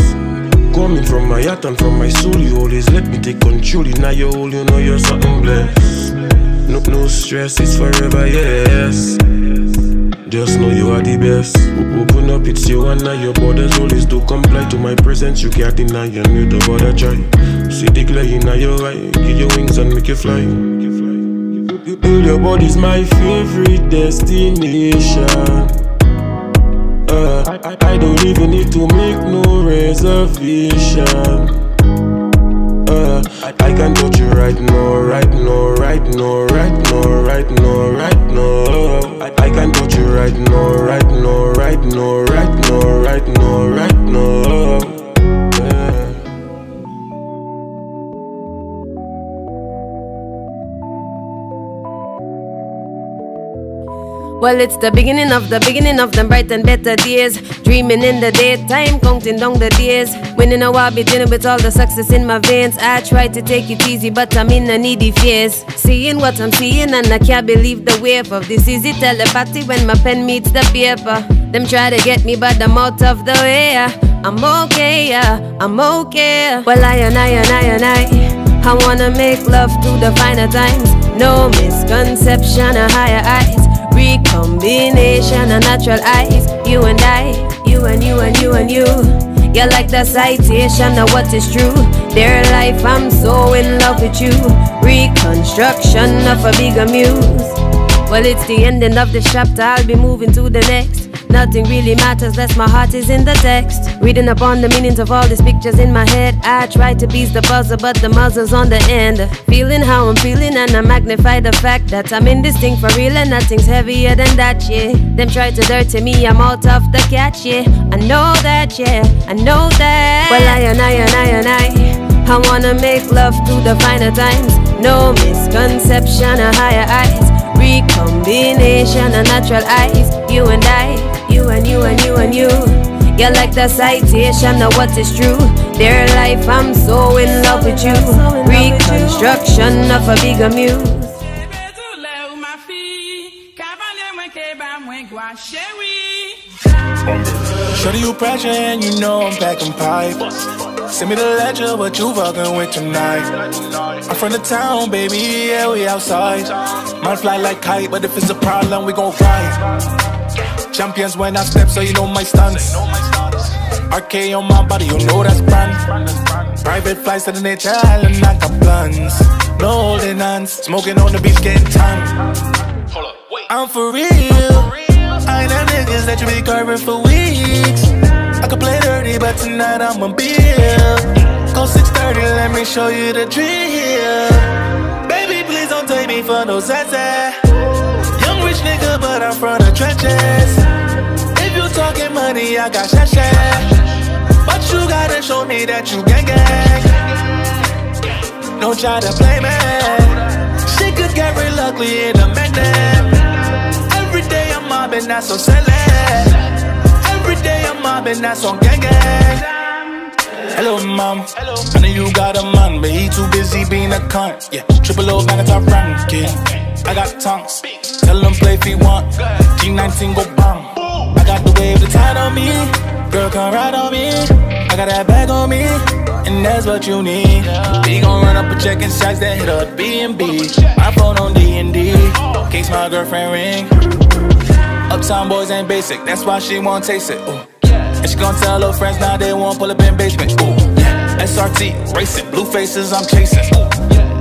Coming from my heart and from my soul, you always let me take control. In now your hole, you know you're something blessed. No, no stress, it's forever, yes. Just know you are the best. Open up, it's you and now your borders always do comply to my presence. You can't deny you don't bother try. See the glare in your eye, give your wings and make you fly. Your body's my favorite destination. Uh, I, I, I don't even need to make no reservation. Uh, I, I can touch you right now, right now, right now, right now, right now, right now. I, I can touch you right now, right now, right now, right now, right now, right now. Well, it's the beginning of the beginning of them bright and better days. Dreaming in the daytime, counting down the days. Winning a while, be dealing with all the success in my veins. I try to take it easy, but I'm in a needy phase. Seeing what I'm seeing, and I can't believe the wave of this easy telepathy when my pen meets the paper. Them try to get me, but I'm out of the way. I'm okay, yeah, I'm okay. Well, I and I and I and I. I wanna make love to the finer times. No misconception or higher heights. Recombination of natural eyes. You and I, you and you and you and you. You're like the citation of what is true. Their life, I'm so in love with you. Reconstruction of a bigger muse. Well, it's the ending of this chapter. I'll be moving to the next. Nothing really matters less my heart is in the text. Reading upon the meanings of all these pictures in my head. I try to piece the puzzle, but the muzzle's on the end. Feeling how I'm feeling, and I magnify the fact that I'm in this thing for real, and nothing's heavier than that, yeah. Them try to dirty me, I'm out of the catch, yeah. I know that, yeah, I know that. Well, I and I and I and I. I wanna make love to the finer times. No misconception or higher eyes. Recombination of natural eyes. You and I, you and you and you and you. You're like the citation of what is true. Their life, I'm so in love with you. Reconstruction of a bigger muse. Shorty, you pressure and you know I'm packing pipe. Send me the ledger, what you fucking with tonight. I'm from the town, baby, yeah, we outside. Might fly like kite, but if it's a problem, we gon' ride. Champions when I step, so you know my stunts. RK on my body, you know that's brand. Private flights to the nature island, I got plans. No holding hands, smoking on the beach, getting tan. I'm for real. I ain't them niggas that you be carving for weeks. I could play dirty, but tonight I'ma be here. Go 630, let me show you the drill. Baby, please don't take me for no sensei. Young rich nigga, but I'm from the trenches. If you talking money, I got shash But you gotta show me that you gang gang. Don't try to play me. She could get real ugly in a minute. Every day I'm mobbing, that's so silly. Every day I'm mobbing, that's on gang gang. Hello, mom. I know you got a man, but he too busy being a cunt. Yeah, triple O back at top ranking. I got tongues. Tell him play if he want. G19 go bang. I got the wave, the tide on me. Girl, come ride on me. I got that bag on me, and that's what you need. We gon' run up a check and shots, then hit up B&B. My phone on D&D, case my girlfriend ring. Uptown boys ain't basic, that's why she won't taste it. Ooh. And she gon' tell her friends now they won't pull up in basement. Ooh. SRT, racing, blue faces I'm chasing.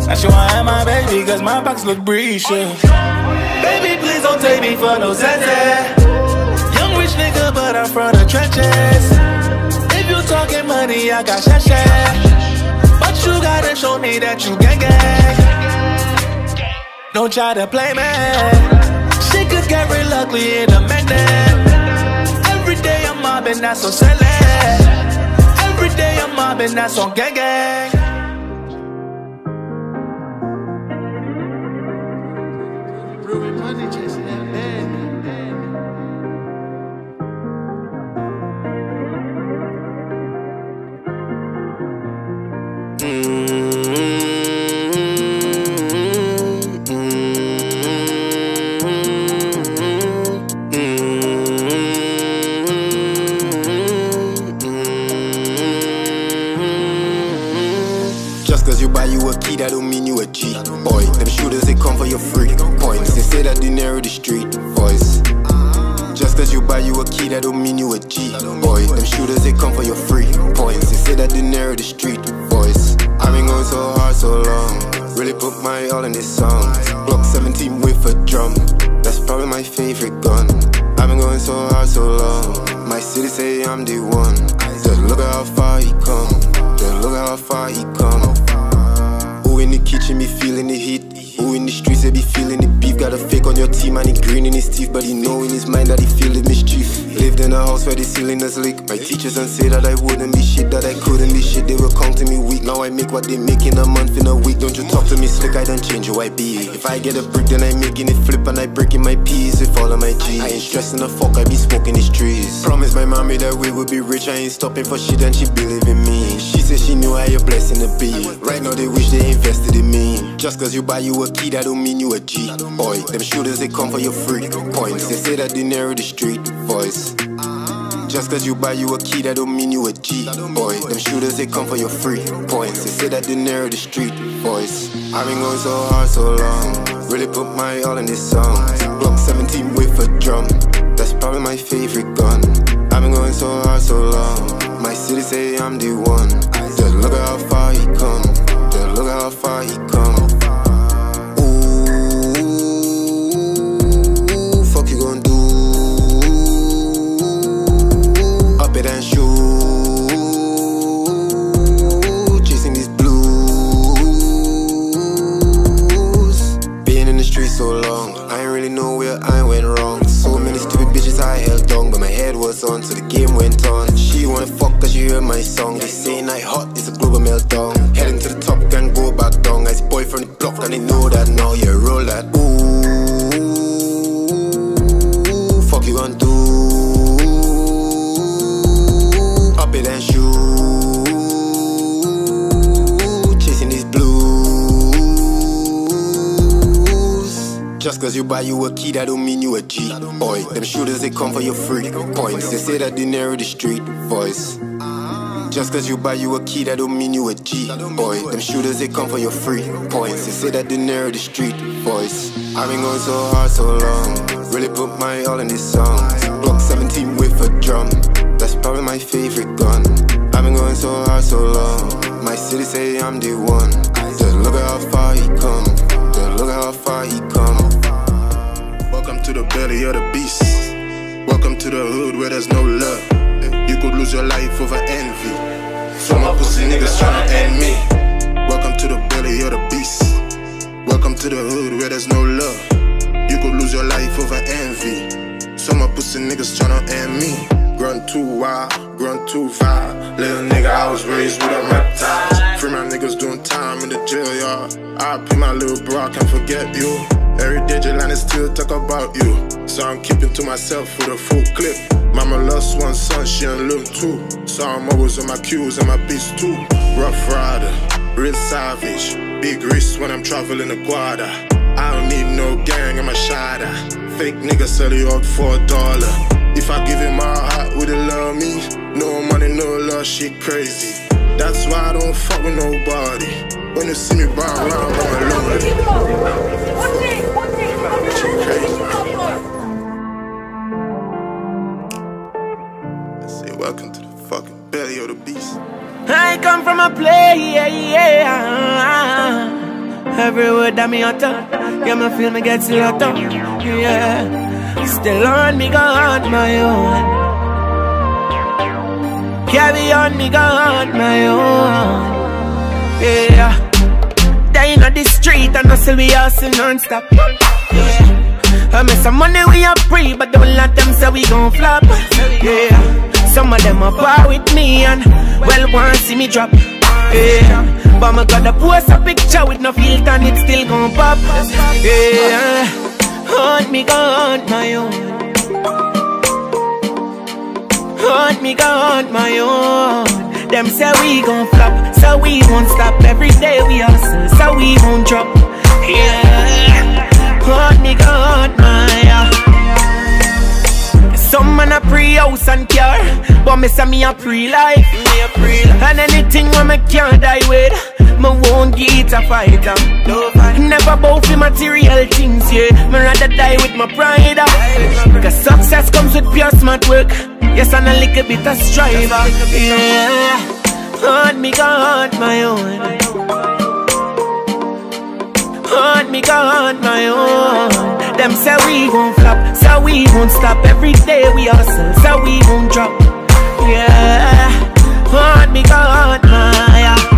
Now she wanna have my baby, cause my box look breezy. Baby, please don't take me for no sense. Young rich nigga, but I'm from the trenches. If you talking money, I got shash But you gotta show me that you gang gang. Don't try to play me. Get real ugly in a minute. Every day I'm mobbing, that's so silly. Every day I'm mobbing, that's on gang gang. Key, that don't mean you a G. Boy, them shooters, they come for your free points. They say that they narrow the street voice. Just cause you buy you a key, that don't mean you a G. Boy, them shooters, they come for your free points. They say that they narrow the street voice. I've been going so hard so long. Really put my all in this song. Glock 17 with a drum. That's probably my favorite gun. I've been going so hard so long. My city say I'm the one. Just look at how far he come. Just look at how far he come. The kitchen be feeling the heat? Who in the streets they be feeling the beef? Got a fake on your team and he grin in his teeth, but he know in his mind that he feel the mischief. Lived in a house where the ceiling is leak. My teachers done say that I wouldn't be shit, that I couldn't be shit. They were counting me weak. Now I make what they make in a month, in a week. Don't you talk to me slick, I don't change who I be. If I get a brick, then I'm making it flip and I breaking my peas with all of my G's. I ain't stressing the fuck, I be smoking these trees. Promise my mommy that we would be rich. I ain't stopping for shit and she believe in me. She said she knew how your blessing to be. Right now they wish they invested in me. Just cause you buy you a key, that don't mean you a G. Boy, them shooters they come for your free points. They say that they narrow the street voice. Just cause you buy you a key, that don't mean you a G. Boy, them shooters they come for your free points. They say that they narrow the street voice. I've been going so hard so long. Really put my all in this song. Glock 17 with a drum. That's probably my favorite gun. I've been going so hard so long. City say I'm the one. Just look at how far he come. Just look at how far he come. With my song. They say night hot is a global meltdown. Heading to the top, can't go back down. As boyfriend boy from the block and they know that now. You roll that. Ooh, fuck you want do. Up it and shoot Chasing these blues. Just cause you buy you a key that don't mean you a G. Boy, them shooters they come for your free coins They say that they narrow the street. Voice. Just cause you buy you a key, that don't mean you a G. Boy, them shooters they come for your free points. They say that they narrow the street voice. I've been going so hard so long. Really put my all in these songs. Glock 17 with a drum. That's probably my favorite gun. I've been going so hard so long. My city say I'm the one. Just look at how far he come. Just look at how far he come. Welcome to the belly of the beast. Welcome to the hood where there's no love. Could lose your life over envy. So my pussy niggas tryna end me. Welcome to the belly of the beast. Welcome to the hood where there's no love. You could lose your life over envy. So my pussy niggas tryna end me. Grown too wild, grown too violent. Little nigga, I was raised with a reptile. Free my niggas doing time in the jail yard. I pay my little bro, I can't forget you. Every day, Jelani still talk about you. So I'm keeping to myself with a full clip. Mama lost one son, she unlooked two. So I'm always on my cues and my beats too. Rough rider, real savage. Big wrist when I'm traveling the guada. I don't need no gang, I'm a shadow. Fake nigga sell you out for a dollar. If I give him my heart, would it love me? No money, no love, shit crazy. That's why I don't fuck with nobody. When you see me bow I'm lonely. From a place, every word that me utter, yeah, me feel me get slaughtered, yeah. Still on me go on my own, carry on me go on my own, yeah. Dying on the street and hustle we hustle non-stop, yeah. I miss some money we are free, but don't let them say we gon' flop, yeah. Some of them are bar with me and well want see me drop. But me gotta post a picture with no filter and it still gon' pop. Yeah, hunt me go hunt my own. Hunt me go hunt my own. Them say we gon' flop, so we won't stop. Every day we hustle, so we won't drop. Yeah, hunt me go hunt my. Some man a pre-house and car But me say me a pre-life. Me a pre-life. And anything when me can't die with Me won't get a fight. Um. Never bow for material things, yeah. Me rather die with my pride. Uh. Cause success comes with pure smart work. Yes, and a little bit of strive uh. Yeah. Hunt me, go hunt my own Hunt me, go hunt my own Them say we won't flop, so we won't stop. Every day we hustle, so we won't drop. Yeah. Hunt me, go hunt my own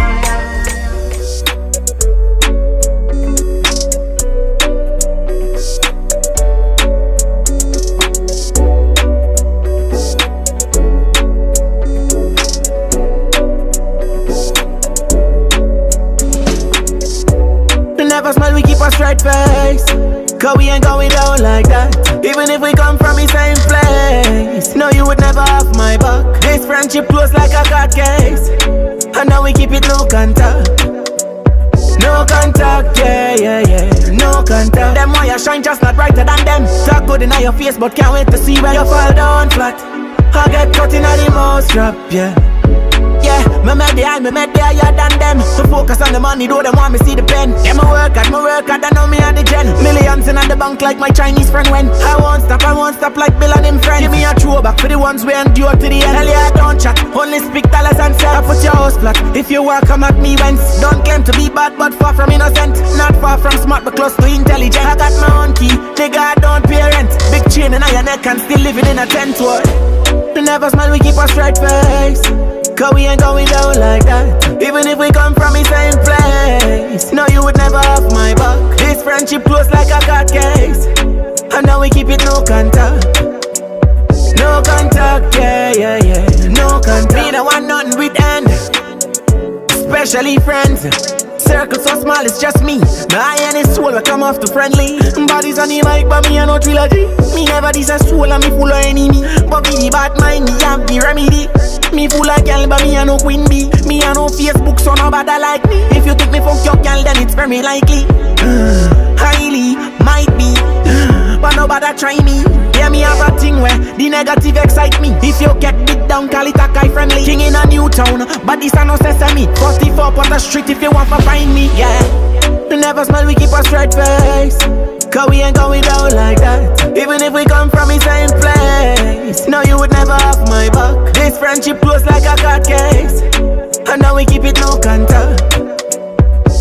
Never smile, we keep a straight face Cause we ain't going down like that. Even if we come from the same place. No, you would never have my back. This friendship close like a court case. And now we keep it no contact. No contact, yeah, yeah, yeah. No contact. Them why you shine just not brighter than them. Talk good in your face but can't wait to see when you fall down flat. I get cut in the mouse trap, yeah yeah, me make the eye, me make the higher than them. So focus on the money, though them want me see the pen. Yeah, me work hard, me work hard, I know me at the gen. Millions in the bank like my Chinese friend when I won't stop, I won't stop like Bill and him friends. Give me a throwback for the ones we endure to the end. Hell yeah, don't chat, only speak dollars and cents. I put your house flat, if you want come at me whence Don't claim to be bad, but far from innocent. Not far from smart, but close to intelligent. I got my own key, nigga, I don't pay rent. Big chain in your neck and still living in a tent world Never smile, we keep a straight face Cause we ain't going down like that. Even if we come from the same place. No, you would never have my back. This friendship close like a court case. And now we keep it no contact. No contact, yeah, yeah, yeah. No contact. Me don't want nothing with end. Especially friends Circle so small, it's just me. Eye and his soul, I come off too friendly. Bodies on the mic, but me a no trilogy. Me never dis a soul, and me full of enemy. But be the bad mind, me have the remedy. Me full of girl, but me a no queen bee. Me a no Facebook, so nobody like me. If you think me fuck your girl, then it's very likely. Highly, might be. But nobody try me. Yeah, me have a thing where the negative excite me. If you get beat down, call it a guy friendly. King in a new town, but this a no sesame. 44 on the street if you want to find me. Yeah, never smile, we keep a straight face. Cause we ain't going down like that. Even if we come from the same place. No, you would never have my back. This friendship close like a card case. And now we keep it no contact.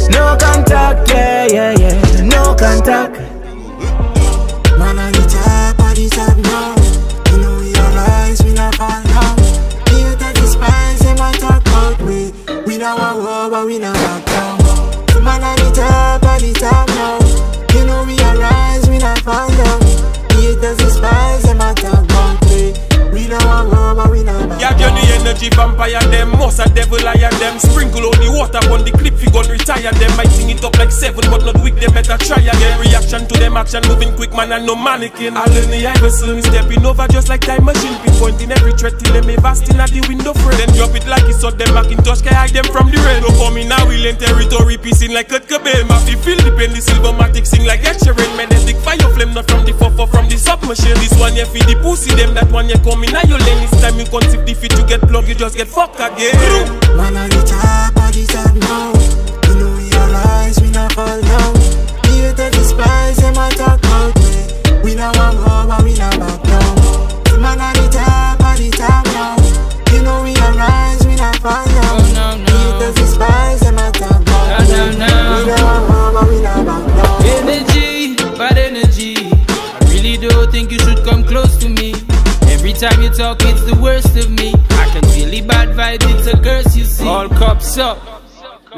No contact, yeah, yeah, yeah. No contact. The top now. You know we arise, we not down. Me you take the spice, them a talk about we. We not want war, but we not back down. Man on the top, on the top now. You know we arise, we not fall down. You take the spice, them a talk the energy vampire them, most a devil liar them. Sprinkle out the water on the clip, you gon' retire them. Might sing it up like seven, but not weak, they better try again. Reaction to them action, moving quick, man, and no mannequin. All in the Iverson, stepping over just like time machine, pinpointing every threat till them a vast in at the window frame. Then drop it like it's on them Macintosh, can hide them from the rain. No for me now, we learn territory, piecing like Kurt Cobain. Maffy feel the pain, the silvermatic sing like Ed Sheeran. Magnetic fire flame, not from the fofo, from the submachine. This one, yeah, feed the pussy, them that one, yeah, come in, now you lane. This time you conceive fit, you get plugged, you just get fucked again. Man on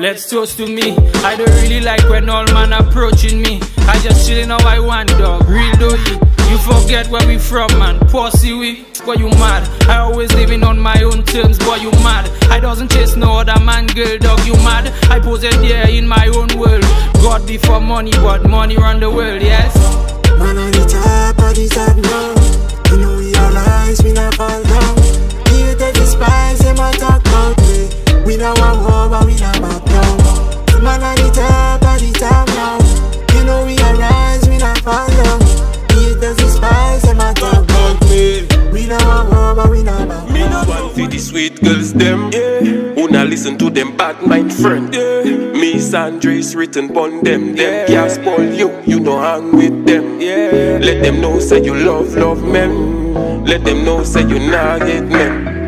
Let's toast to me. I don't really like when all man approaching me. I just chillin' how I want, dog. Real do you? You forget where we from, man. Pussy we, boy you mad. I always living on my own terms, boy you mad. I doesn't chase no other man, girl, dog you mad. I pose it there in my own world. God before money, but money run the world, yes. Man on the top, on the top now. You know we arise, we not fall down. Take the spice, them a talk about we. We not want war, but we not back down. The man on the top, on the top now. You know we arise, we not fall down. Me you take the spice, them a talk about we. We not want war, but we not back Me no want for the sweet girls them. Yeah. Una listen to them bad mind friend. Yeah. Me Sandres written pon them. Them can't spoil you. You no hang with them. Yeah. Let them know say you love love men. Let them know say you not hate men.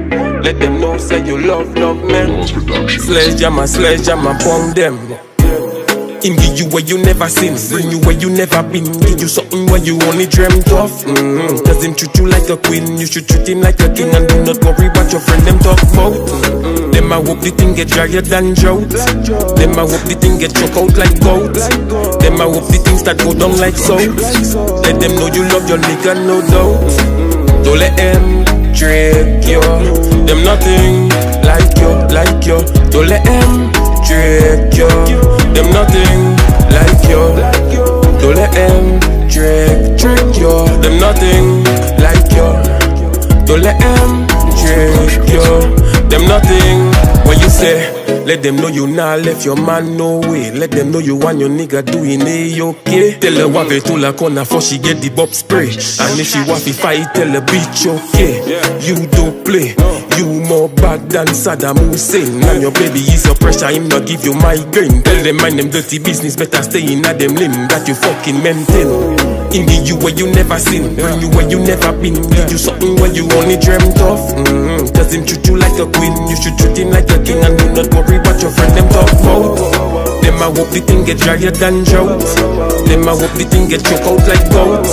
Let them know say you love love men. Sledgehammer, sledgehammer pon them. Him give you where you never seen, bring you where you never been, give you something where you only dreamt of. Mm-hmm. Cause him treat you like a queen, you should treat him like a king, and do not worry what your friend them talk about. Mm-hmm. Them I hope the thing get drier than drought. Them I hope the thing get choke out like goat. Them I hope the things that go down like salt. Let them know you love your nigga, no doubt. Don't let them trick you. Them nothing like you, like you. Don't let them trick you. Them nothing like you. Don't let them trick, trick you. Them nothing like you. Don't let them trick you. Them nothing when you say. Let them know you not left your man no way. Let them know you want your nigga doing a okay. Tell her wave to la corner for she get the bob spray. And if she waffy fight, tell her bitch okay. You don't play. Uh. You more bad than Saddam Hussein. And your baby is your pressure, him not give you migraine. Tell them mind them dirty business, better stay in at them lane that you fucking maintain. In the you where you never seen, bring you where you never been. Give you something where you only dreamt of. Mm-hmm. Cause him treat you like a queen, you should treat him like a king. And do not worry what your friend them talk about. Them I hope the thing get drier than drought. Them I hope the thing get choke out like goat.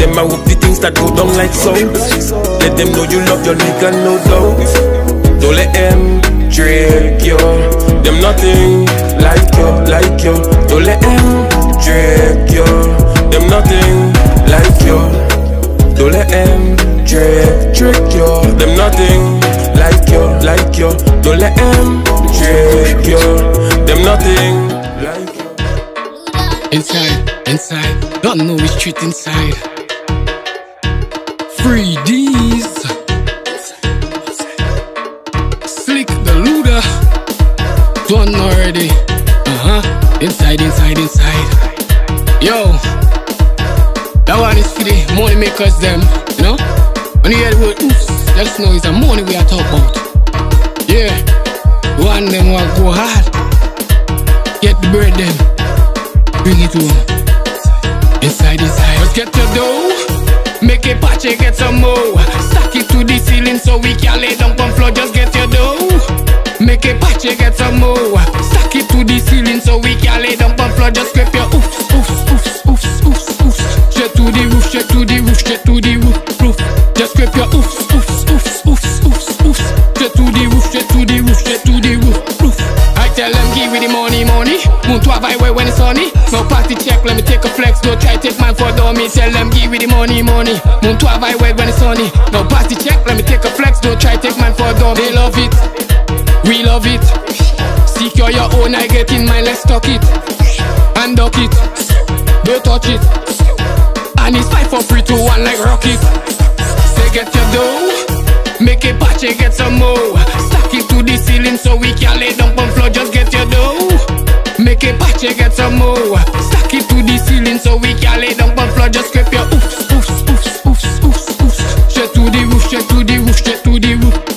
Them I hope the things that go down like salt. Let them know you love your nigga, no doubt. Don't let them trick you. Them nothing like you, like you. Don't let them trick you. Them nothing like you. Don't let them trick, trick you. Them nothing like you, like you. Don't let them trick you. Them nothing like you. Inside, inside, don't know which street inside. Free D's. Slick the looter. Done already. Uh huh. Inside, inside, inside. Yo, money makers them, you know? When you hear the word oops, just know it's the money we are talking about. Yeah, one them will go hard. Get the bread them, bring it home. Inside, inside. Let's get your dough. Make a patch, get some more. Stack it to the ceiling so we can lay down on floor. Just get your dough. Make a patch, get some more. Stack it to the ceiling so we can lay down on floor. Just scrape your oofs, oofs, oofs, oofs, oofs, oofs. Straight to the roof, straight to the roof, straight to the roof, roof. Just scrape your oofs, oofs, oofs, oofs, oofs, oofs. Straight to the roof, straight to the roof, straight to the roof, roof. I tell them give me the money, money. Moon to have when it's sunny. No party check, let me take a flex. Don't try take mine for dummy. Tell them give me the money, money. Moon to have when it's sunny. No party check, let me take a flex. Don't try take mine for dummy. They love it, we love it. Secure your own, I get in mine. Let's talk it and duck it. Don't touch it. And it's one like rocket. Say get your dough. Make a patch, get some more. Stack it to the ceiling so we can lay down on floor. Just get your dough. Make a patch, get some more. Stack it to the ceiling so we can lay down on floor. Just scrape your oofs, oofs, oofs, oofs, oofs, oofs. Straight to the roof, straight to the roof, straight to the roof,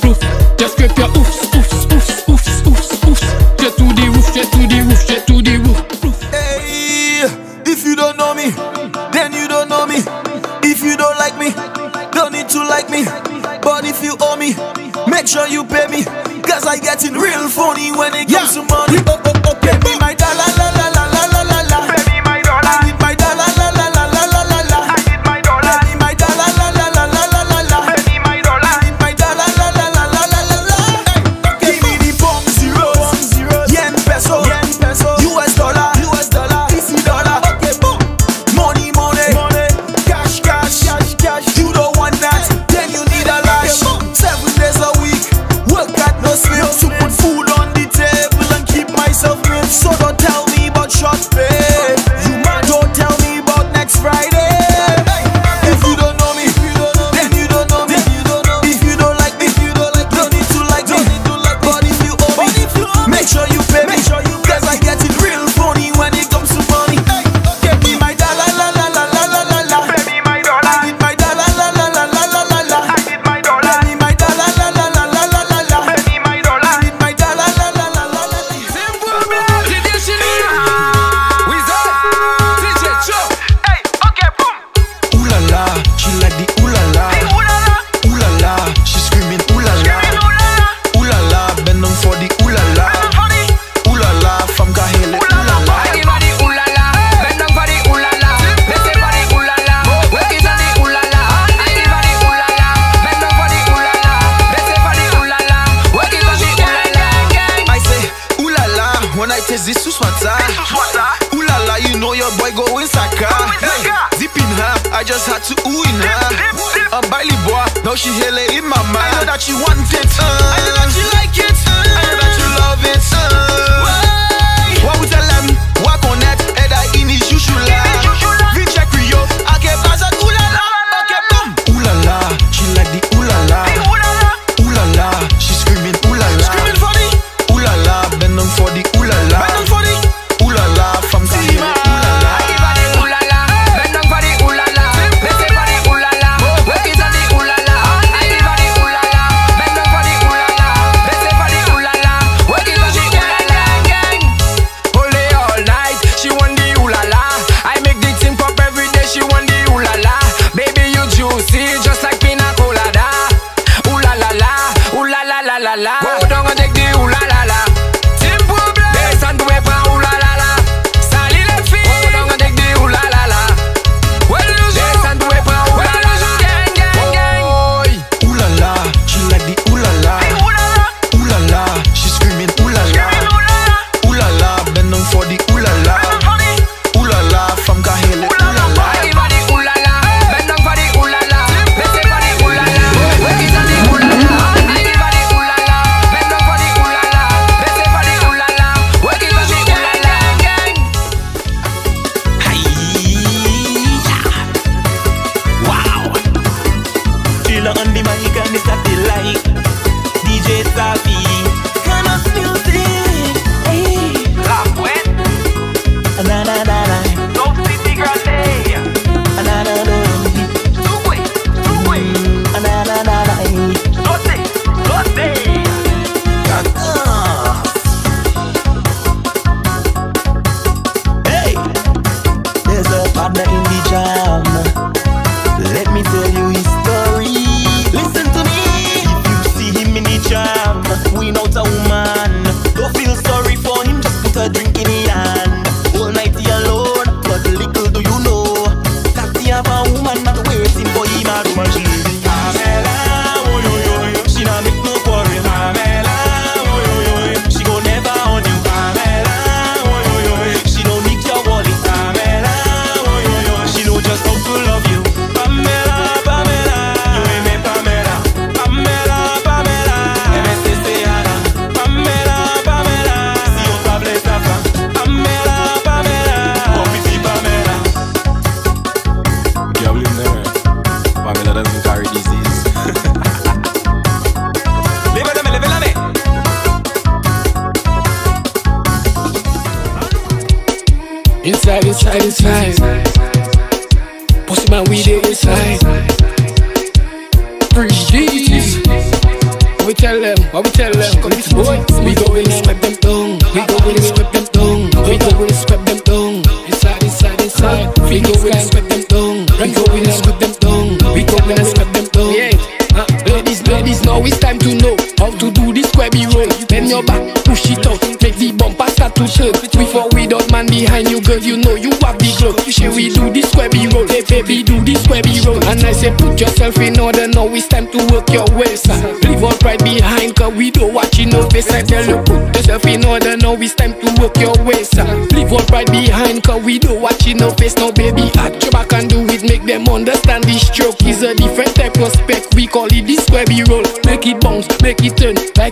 make sure you pay me. Cause I getting real funny when it comes to money.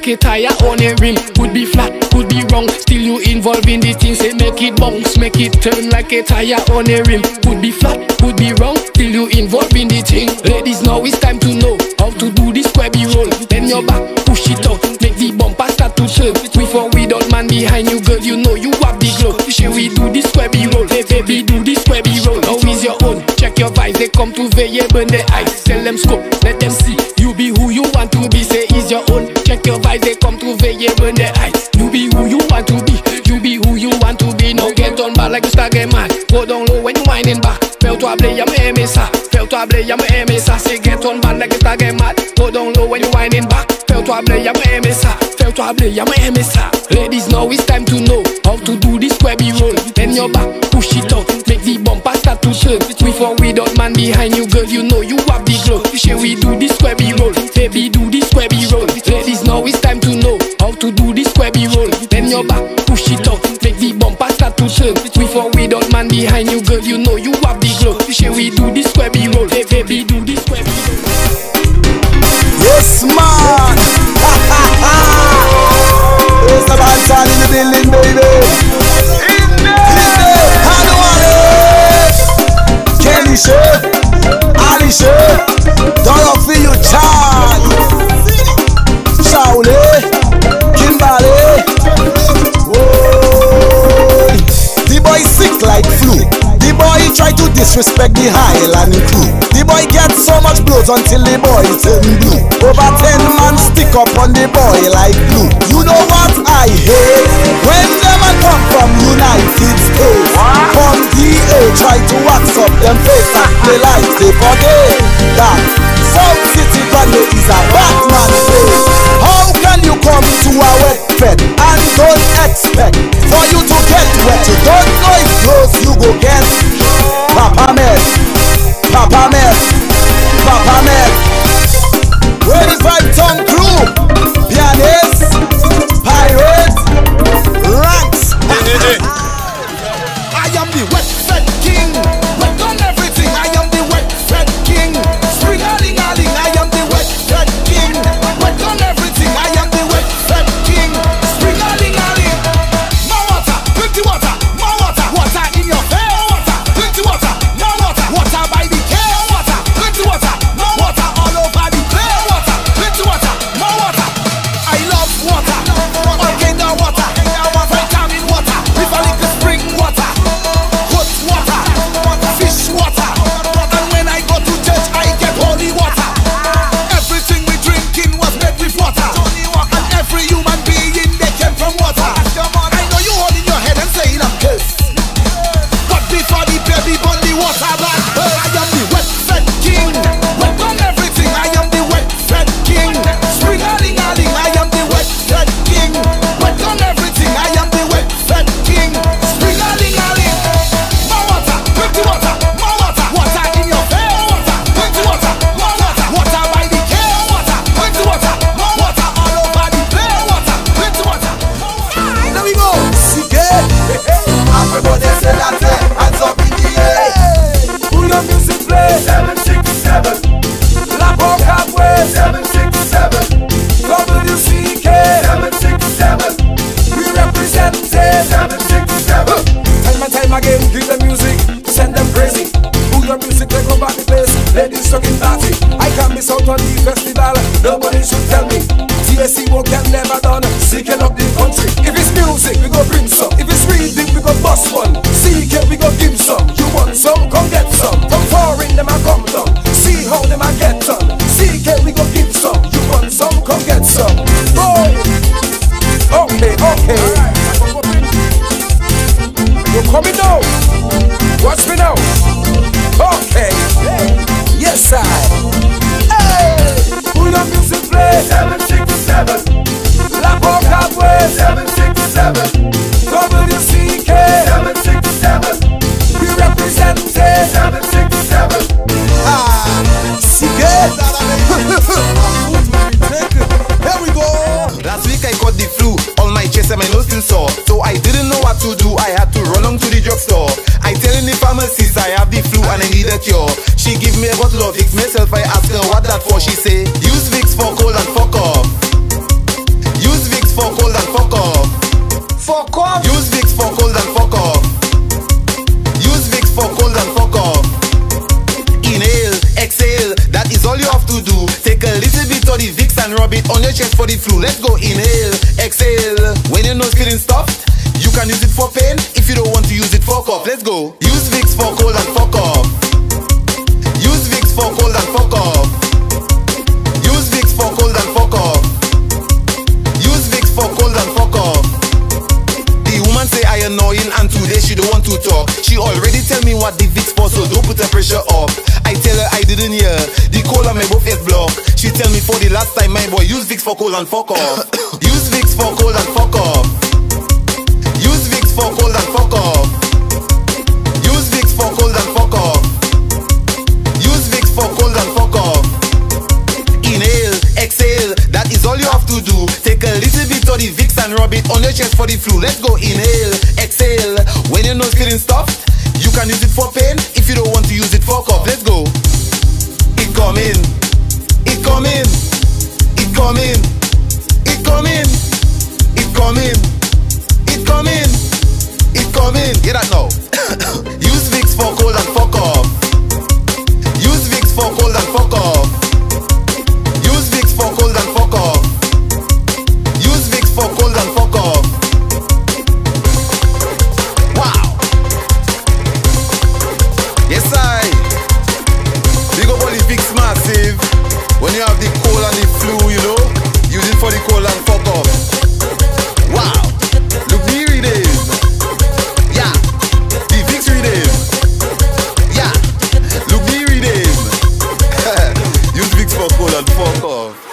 Like a tire on a rim. Could be flat, could be wrong. Still you involved in the thing. Say make it bounce, make it turn like a tire on a rim. Could be flat, could be wrong. Still you involved in the thing. Ladies, now it's time to know how to do this squabby roll. Then your back, push it out, make the bumper start to turn. Before we don't man behind you, girl, you know you have the glow. Shall we do this squabby roll? Hey, baby, do this squabby roll. Now is your own. Check your vibes, they come to veille, burn their eyes. Blé, y'a me aimer ça. Say get on back like a star get mad. Go down low when you whining back. Fais-toi blé, y'a me aimer ça. Fais-toi blé, y'a me aimer ça. Ladies, now it's time to know how to do this squabby roll. Then your back, push it out, make the bumper start to turn. Before without man behind you, girl, you know you have the glow. Shall we do this squabby roll? Baby, do this squabby roll. Ladies, now it's time to know how to do this squabby roll. Then your back, push it out, make the bumper start to turn. Before without man behind you, girl, you know you have the glow. Shall we do this squabby roll? Hey, baby, do this squabby roll. Yes, man. It's the band sound in the building, baby. In there. Hanuale. Kelly Chef. Ali Chef. Dorothy, you charge. Disrespect the Highland crew. The boy get so much blows until the boy turn blue. Over ten man stick up on the boy like glue. You know what I hate? When them a come from United States, from DA try to wax up them face and they like they forget that South City Grande is a Batman place. How can you come to a wet bed and don't expect for you to get wet? You don't know it's close, you go get Papa Med, Papa Med, Papa is my tongue crew? Pianist, fuck off.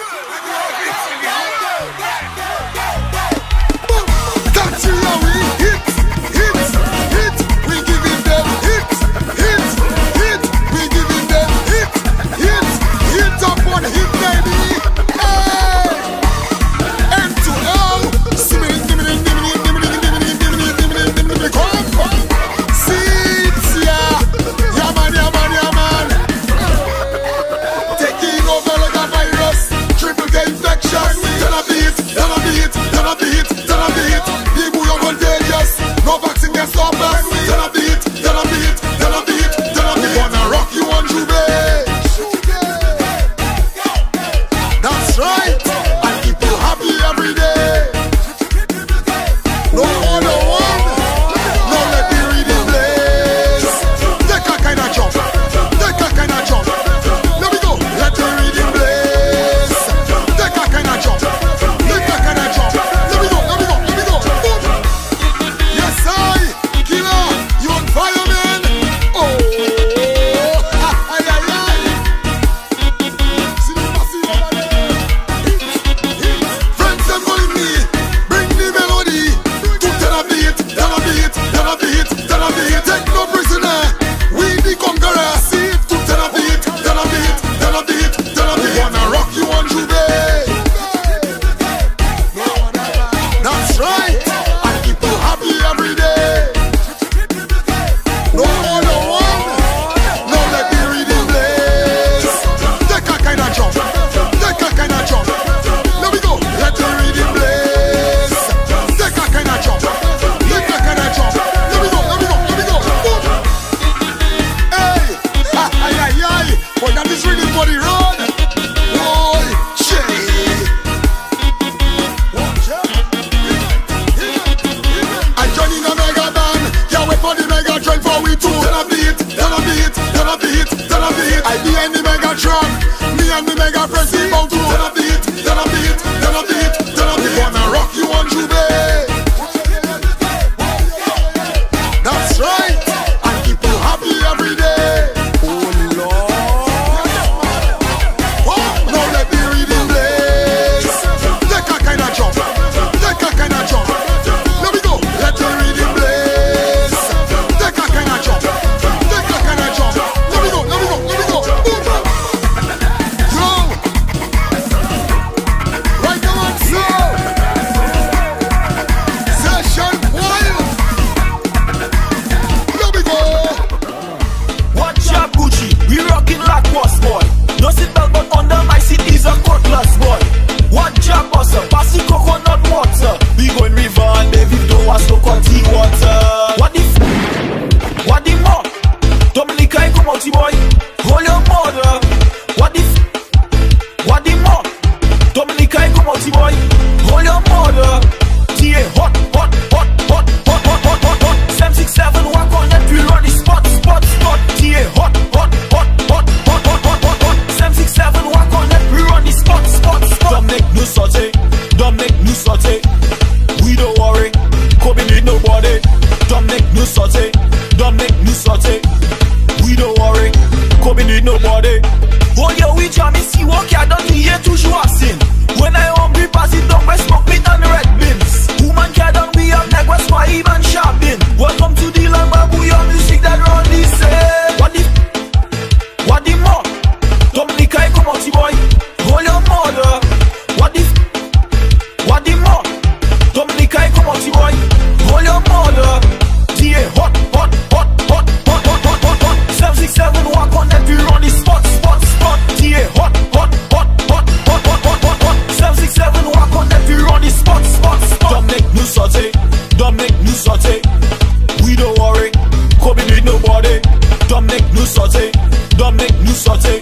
make new sortie. Don't make new sortie.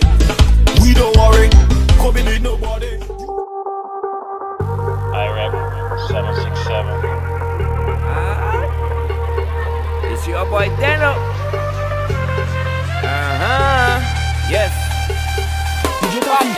We don't worry. Come in, nobody. IREP 767. Uh-huh. It's your boy Dano. Uh-huh. Yes.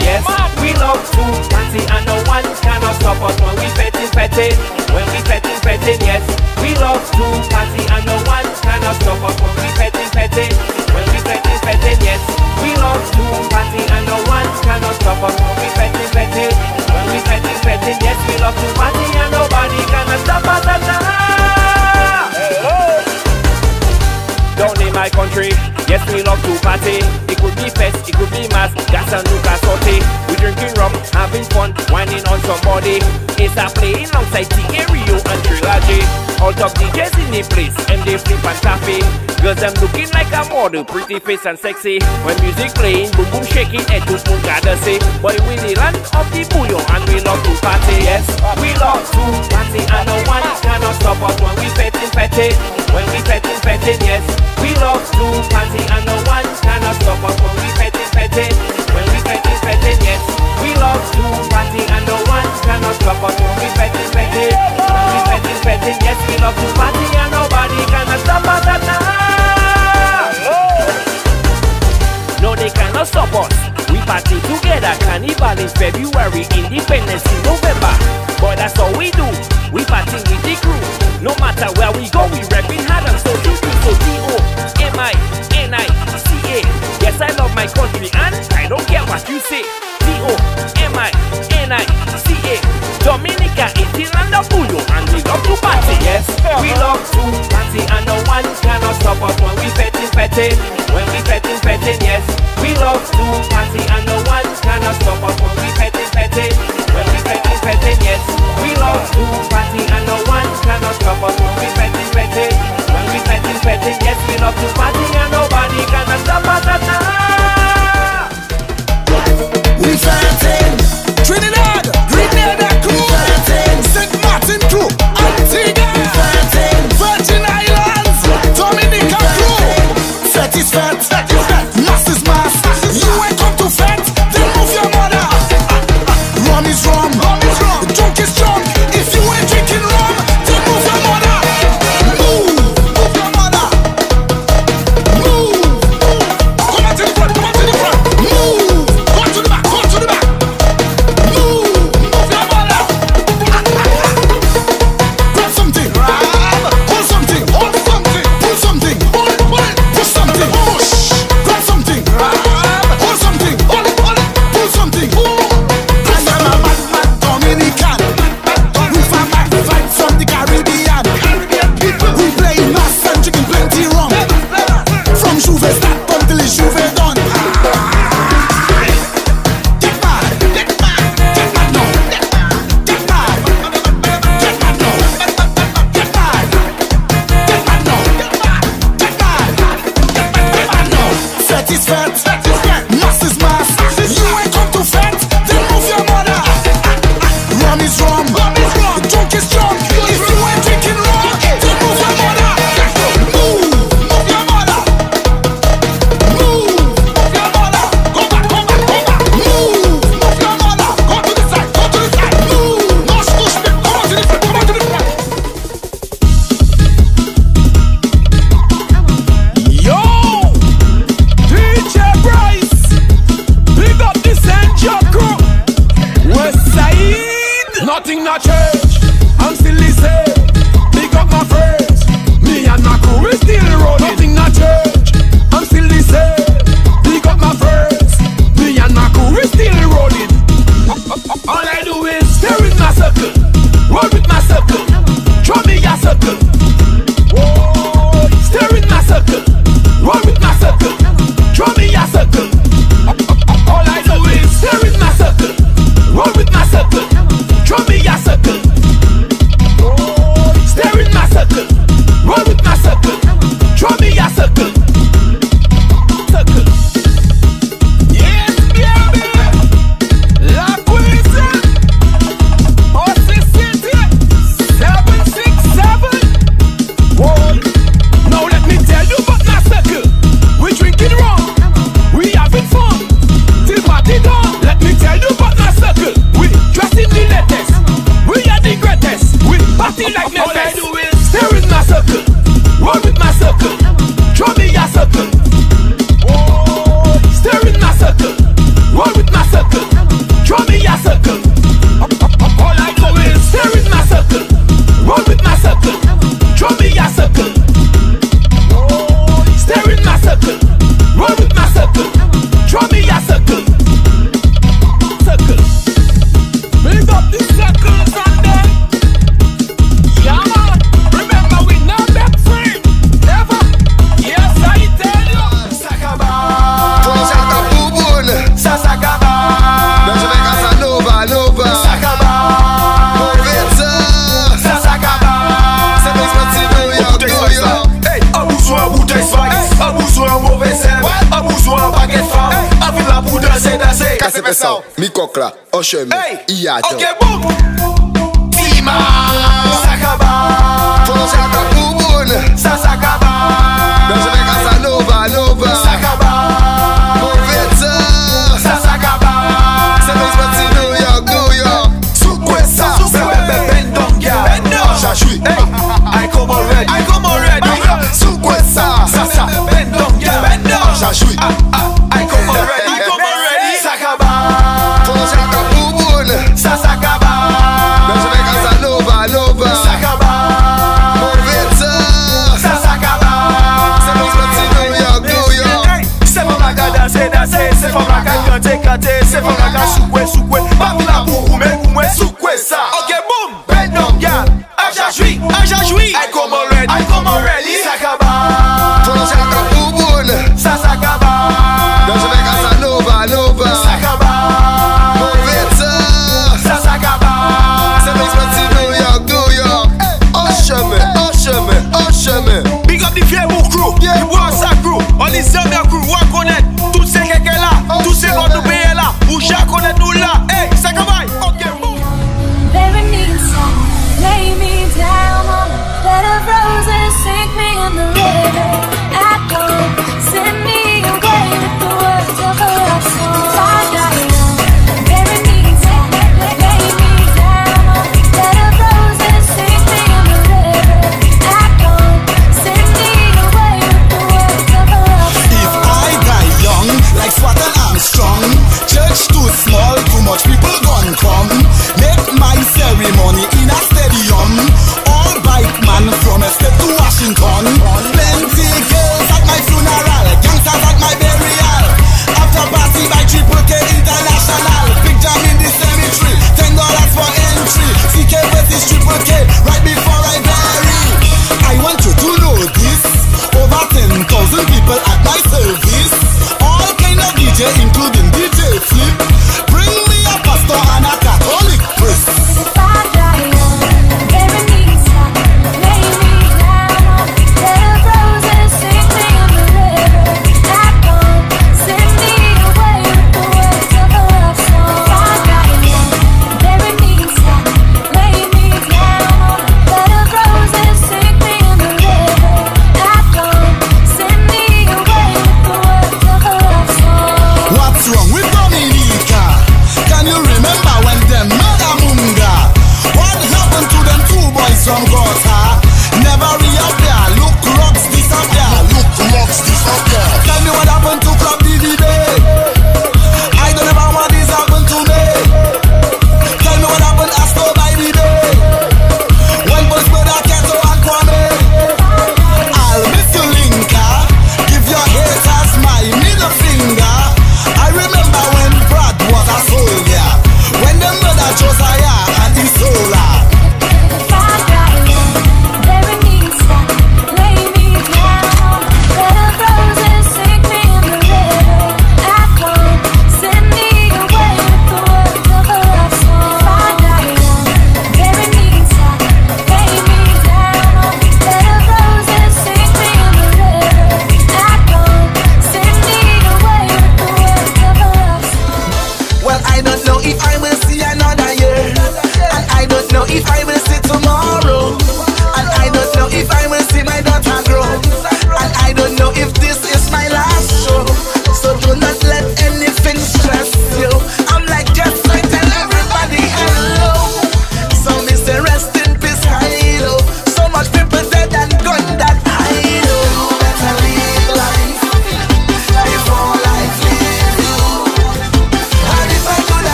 Yes, we love food, party and no one cannot stop us when we petty petty. When we fetting, fetting, yes. We love to party and no one cannot stop us when we fetting, fetting. When we fetting, fetting, yes. We love to party and no one cannot stop us when we fetting, fetting. When we fetting, fetting, yes. We love to party and nobody cannot stop us at Down in my country, yes, we love to party. It could be fest, it could be mass, gas and nuka saute. We drinking rum, having fun, whining on somebody. It's a playing outside the Rio and Trilogy. All top DJs in the place, and they flip and taffy. Girls, them looking like a model, pretty face and sexy. When music playing, boom boom shaking, and to moon gotta say. Boy, we the land of the bouillon, and we love to party. Yes, we love to party, and no one cannot stop us when we fetting, fetting. When we fetting, fetting, yes. We love to party and no one cannot stop us when we fetting, fetting. When we fetting, fetting, yes. We love to party and no one cannot stop us when we fetting, fetting. When we fetting, fetting, yes. We love to party and nobody cannot stop us at night. No, they cannot stop us. We party together, carnival in February, independence in November. But that's all we do. We party with the crew. No matter where we go, we repping hard and so do. So D O M I N I C A. Yes, I love my country and I don't care what you say. Dominica, Haiti, and the Puyo, and we love to party. Yes, we love to party and no one cannot stop us when we fetting, fetting. When we fetting, fetting, yes. We love to party and no one cannot stop us when we fetting, fetting. When we fetting, fetting, yes. We love to party and no one stop us when we fetting, fetting. When we fetting, fetting, yes. We love to party and nobody cannot stop us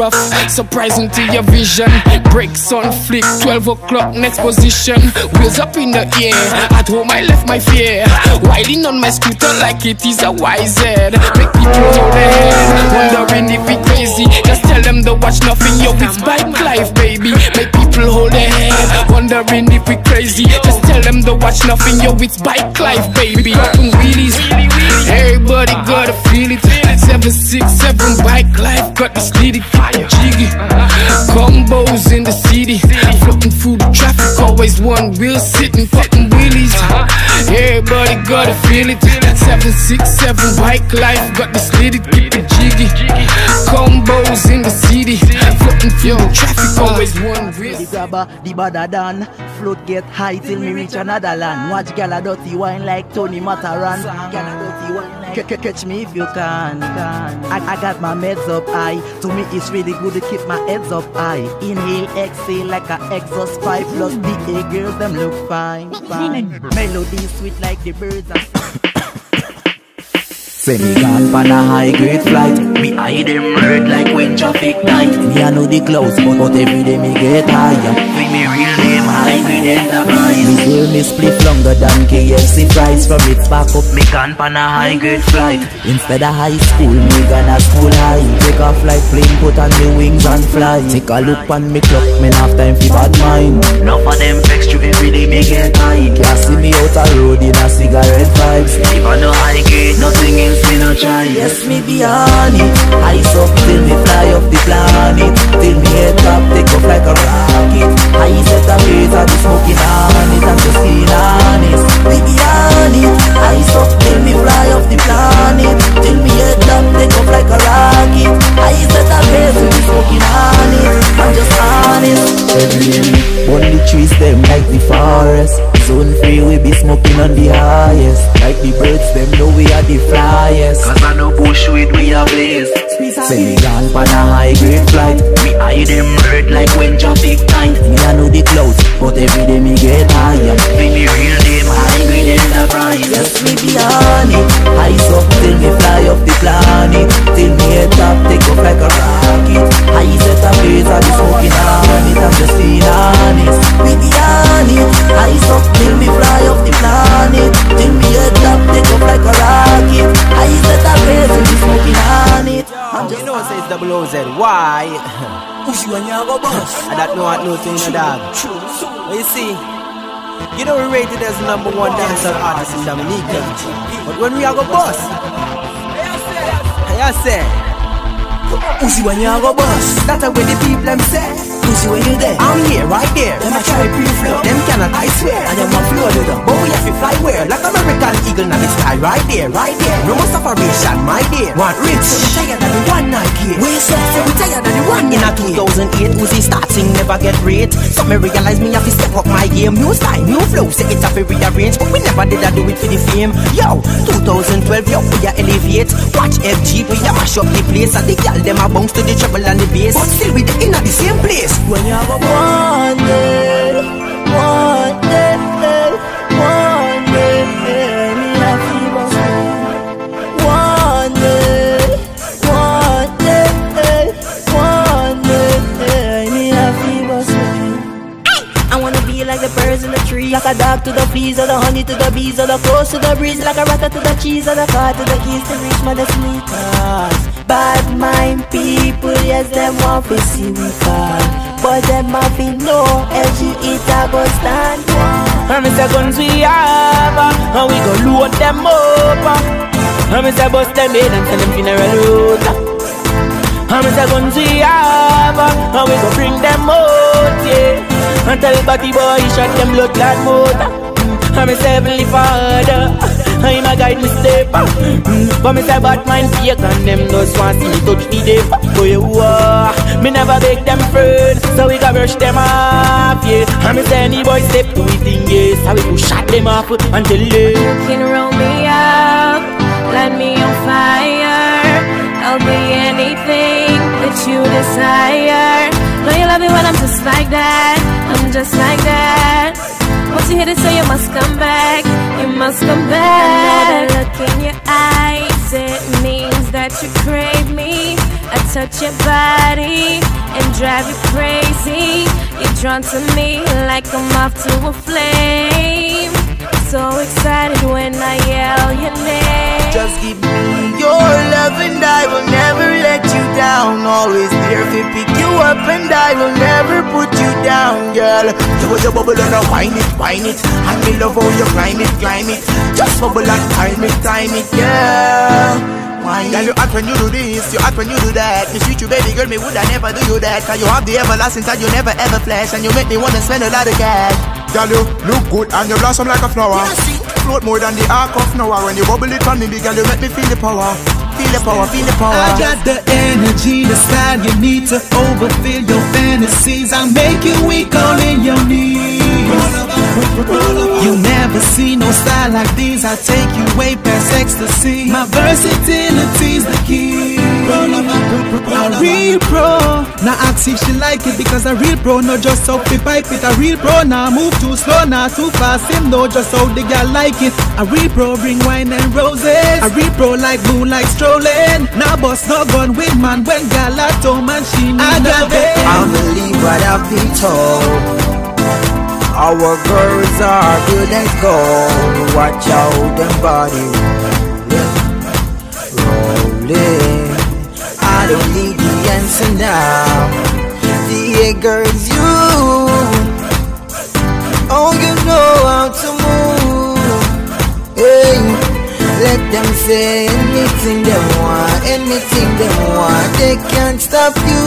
rough? Surprising to your vision. Breaks on flick, 12 o'clock, next position. Wheels up in the air. At home, I left my fear. Riding on my scooter like it is a YZ. Make people hold their head, wondering if we crazy. Just tell them to watch nothing, yo, it's bike life, baby. Make people hold their head, wondering if we crazy. Just tell them to watch nothing, yo, it's bike life, baby. Everybody gotta feel it. 767 bike life, got the steady fire, jiggy. Always one wheel sitting, fucking wheelies. Everybody gotta feel it. 767 bike life, got the steady, keep it jiggy. Combos in the city, floating through the traffic, always one wheel. The grabber, the badder than Float get high till me reach another land Watch gal a dirty wine like Tony Matterhorn wine Catch me if you can. I, I got my meds up high To me it's really good to keep my heads up high Inhale, exhale like a exhaust pipe Plus the A girls them look fine, fine. Melody sweet like the birds and Say me gone pan a high grade flight. Me eye them red like when traffic night. Me I know the clouds but, but every day me get higher. With me real name high grade enterprise Me deal me split longer than KFC fries. From it back up me gone pan a high grade flight. Instead of high school me gonna school high. Take off like plane put on me wings and fly. Take a look on me clock me have time for bad mind. Enough of them vex you every day me get high. Can't see me out a road in a cigarette vibes. I no high grade nothing else me no try. Yes me be on it. Ice up till me fly off the planet. Till me head top take off like a rocket. I set a base I be smoking on it. I'm just being honest. Me be on it. Ice up till me fly off the planet. Till me head top take off like a rocket. I set a base we be smoking on it. I'm just honest. Every burn the trees them like the forest. Zone free we be smoking on the highest. Like the birds them know we are the flyest. Cause I know bush with we are blaze. Say me gone pan a high grade flight. We eye them red like when traffic tight. Me I know the clouds but every day me get higher. Me me real name high grade enterprise Yes me be on it. Ice up till me fly off the planet. Till me head top take off like a rocket. I set a base I be smoking on it. I'm just being honest Me be on it Ice up till me fly off the planet Till me head top take off like a rocket I set a base I be smoking on it I'm You know say it's double O Z. Why? Push you and you go boss I don't know what no thing no dog. But you see, you know we rated as number one dancer artist in Dominica. But when we are go boss, I say, Oozy when you go boss that's the way the people them say. Oozy when you there I'm here, right there. Them a try pre-flow Them cannot, I swear. And them a flow it up But we have to fly where? Like American eagle in the sky, right there, right there. No more separation, my dear. Want rich? So we tired of the one night here We say, say we tired of the one In a 2008, Oozy starting never get rate So me realize me have to step up my game New style, new flow, say it's have to rearrange But we never did I do it for the fame Yo, 2012, yo, we a elevate Watch FG, we a mash up the place And the gal them a bounce to the treble and the bass But still we in the same place. When you go one day One day One day Me a One day One day One day Me a I wanna be like the birds in the Like a dog to the fleas Or the honey to the bees Or the close to the breeze Like a rat to the cheese Or the car to the keys To reach my Cause Bad mind people Yes, them want to see we fall But them have to know LG it a go stand And me say guns we have uh, And we go load them up uh. And me say bust them head and send them funeral road uh. And me say guns we have And we go bring them out, yeah And tell body boy shot them blood clot motor And me say heavenly father I'm a guide me step. Mm, but me say bad mind fake and them just want see me touch the dip. Oh you uh, me never beg them friends, so we got brush them off, yeah. And me say any boy step to it thing, yes, so we go shut them off until they. You can roll me up, light me on fire. I'll be anything desire. Know you love me when I'm just like that. I'm just like that. Once you hit it, so you must come back. You must come back. Another look in your eyes, it means that you crave me. I touch your body and drive you crazy. You're drawn to me like a moth to a flame. So excited when I yell your name. Just give me your love and I will never let you down. Always there to pick you up and I will never put you down, girl. The way you bubble and I whine it, whine it. And me love how you climb it, climb it. Just bubble and time it, time it, girl. Wine. Girl, you act when you do this, you act when you do that. Me treat you, baby girl, me woulda never do you that. Cause you have the everlasting that you never ever flash, and you make me wanna spend a lot of cash. Girl, you look good and you blossom like a flower. Float more than the arc of Noah. When you bubble it on me, girl, you make me feel the power. Feel the power, feel the power. I got the energy, the style you need to overfill your fantasies. I'll make you weak all in your knees. You never see no style like these. I take you way past ecstasy. My versatility's the key. A real pro. Now ask if she like it because a real pro, no just so fi pipe it. A real pro now move too slow, now too fast. Him know just how the girl like it. A real pro bring wine and roses. A real pro like moonlight strolling. Now boss no gun with man when gal at home and she need I got a believe what I've been told. Our girls are good as gold. Watch out, them body rolling, don't need the answer now. The girls, you, oh, you know how to move. Hey, let them say anything they want, anything they want. They can't stop you.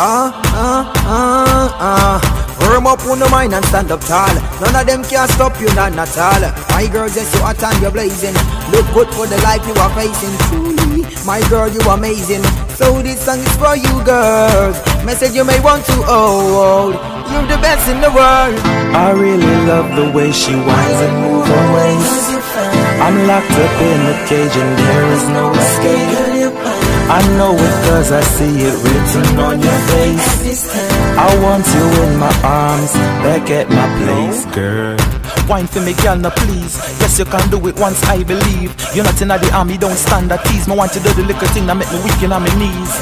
Ah, ah, ah, ah. Firm up on the mind and stand up tall. None of them can stop you, none at all. My girl, just you hot and you're blazing. Look good for the life you are facing. Truly, my girl, you amazing. So this song is for you, girls. Message you may want to hold. You're the best in the world. I really love the way she whines and moves her waist. I'm locked up in a cage and there is no escape. I know it cause I see it written on your face. I want you in my arms, back at my place, girl. Wine for me, girl, no please. Yes, you can do it once, I believe. You're not in the army, don't stand at ease. Me want you to do the little thing that make me weak on my knees.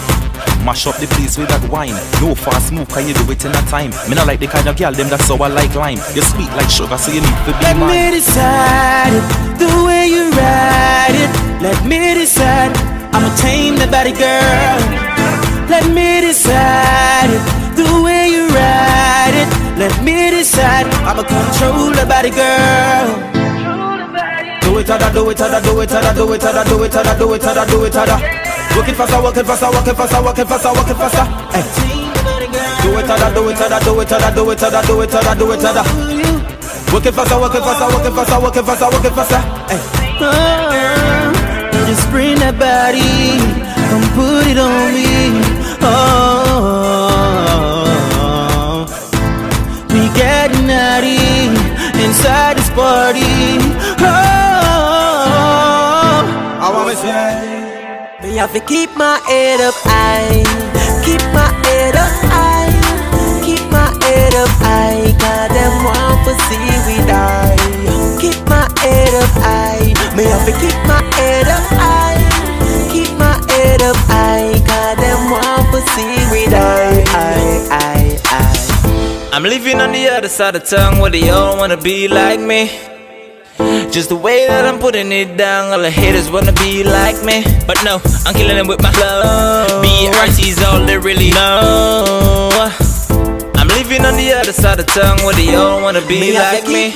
Mash up the place with that wine. No fast move, can you do it in a time? Me not like the kind of girl, them that's sour like lime. You're sweet like sugar, so you need to be Let mine. me decide it, the way you ride it. Let me decide, I'ma tame the body girl. Let me decide it, the way you ride it. Let me decide, I'ma control the body girl. Do it, ada, do it, ada, do it, ada, do it, ada, do it, ada, do it, ada, do it, ada. Work it faster, work it faster, work it faster, work it faster, work it faster. Hey. Do it, ada, do it, ada, do it, ada, do it, ada, do it, ada, do it, ada. Work it faster, work it faster, work it faster, work it faster, work it faster. Just bring that body, come put it on me. Oh, we getting naughty inside this party. Oh, I want to say. Me have to keep my head up high, keep my head up high, keep my head up high. God, them want to see we die. Keep my head up high. Me have to keep my head up high, keep my head up high. God, them want to see die. I, I, I. I'm living on the other side of town where they all wanna be like me. Just the way that I'm putting it down, all the haters wanna be like me. But no, I'm killing them with my flow. BRT's all they really know. I'm living on the other side of town where they all wanna be Me like me.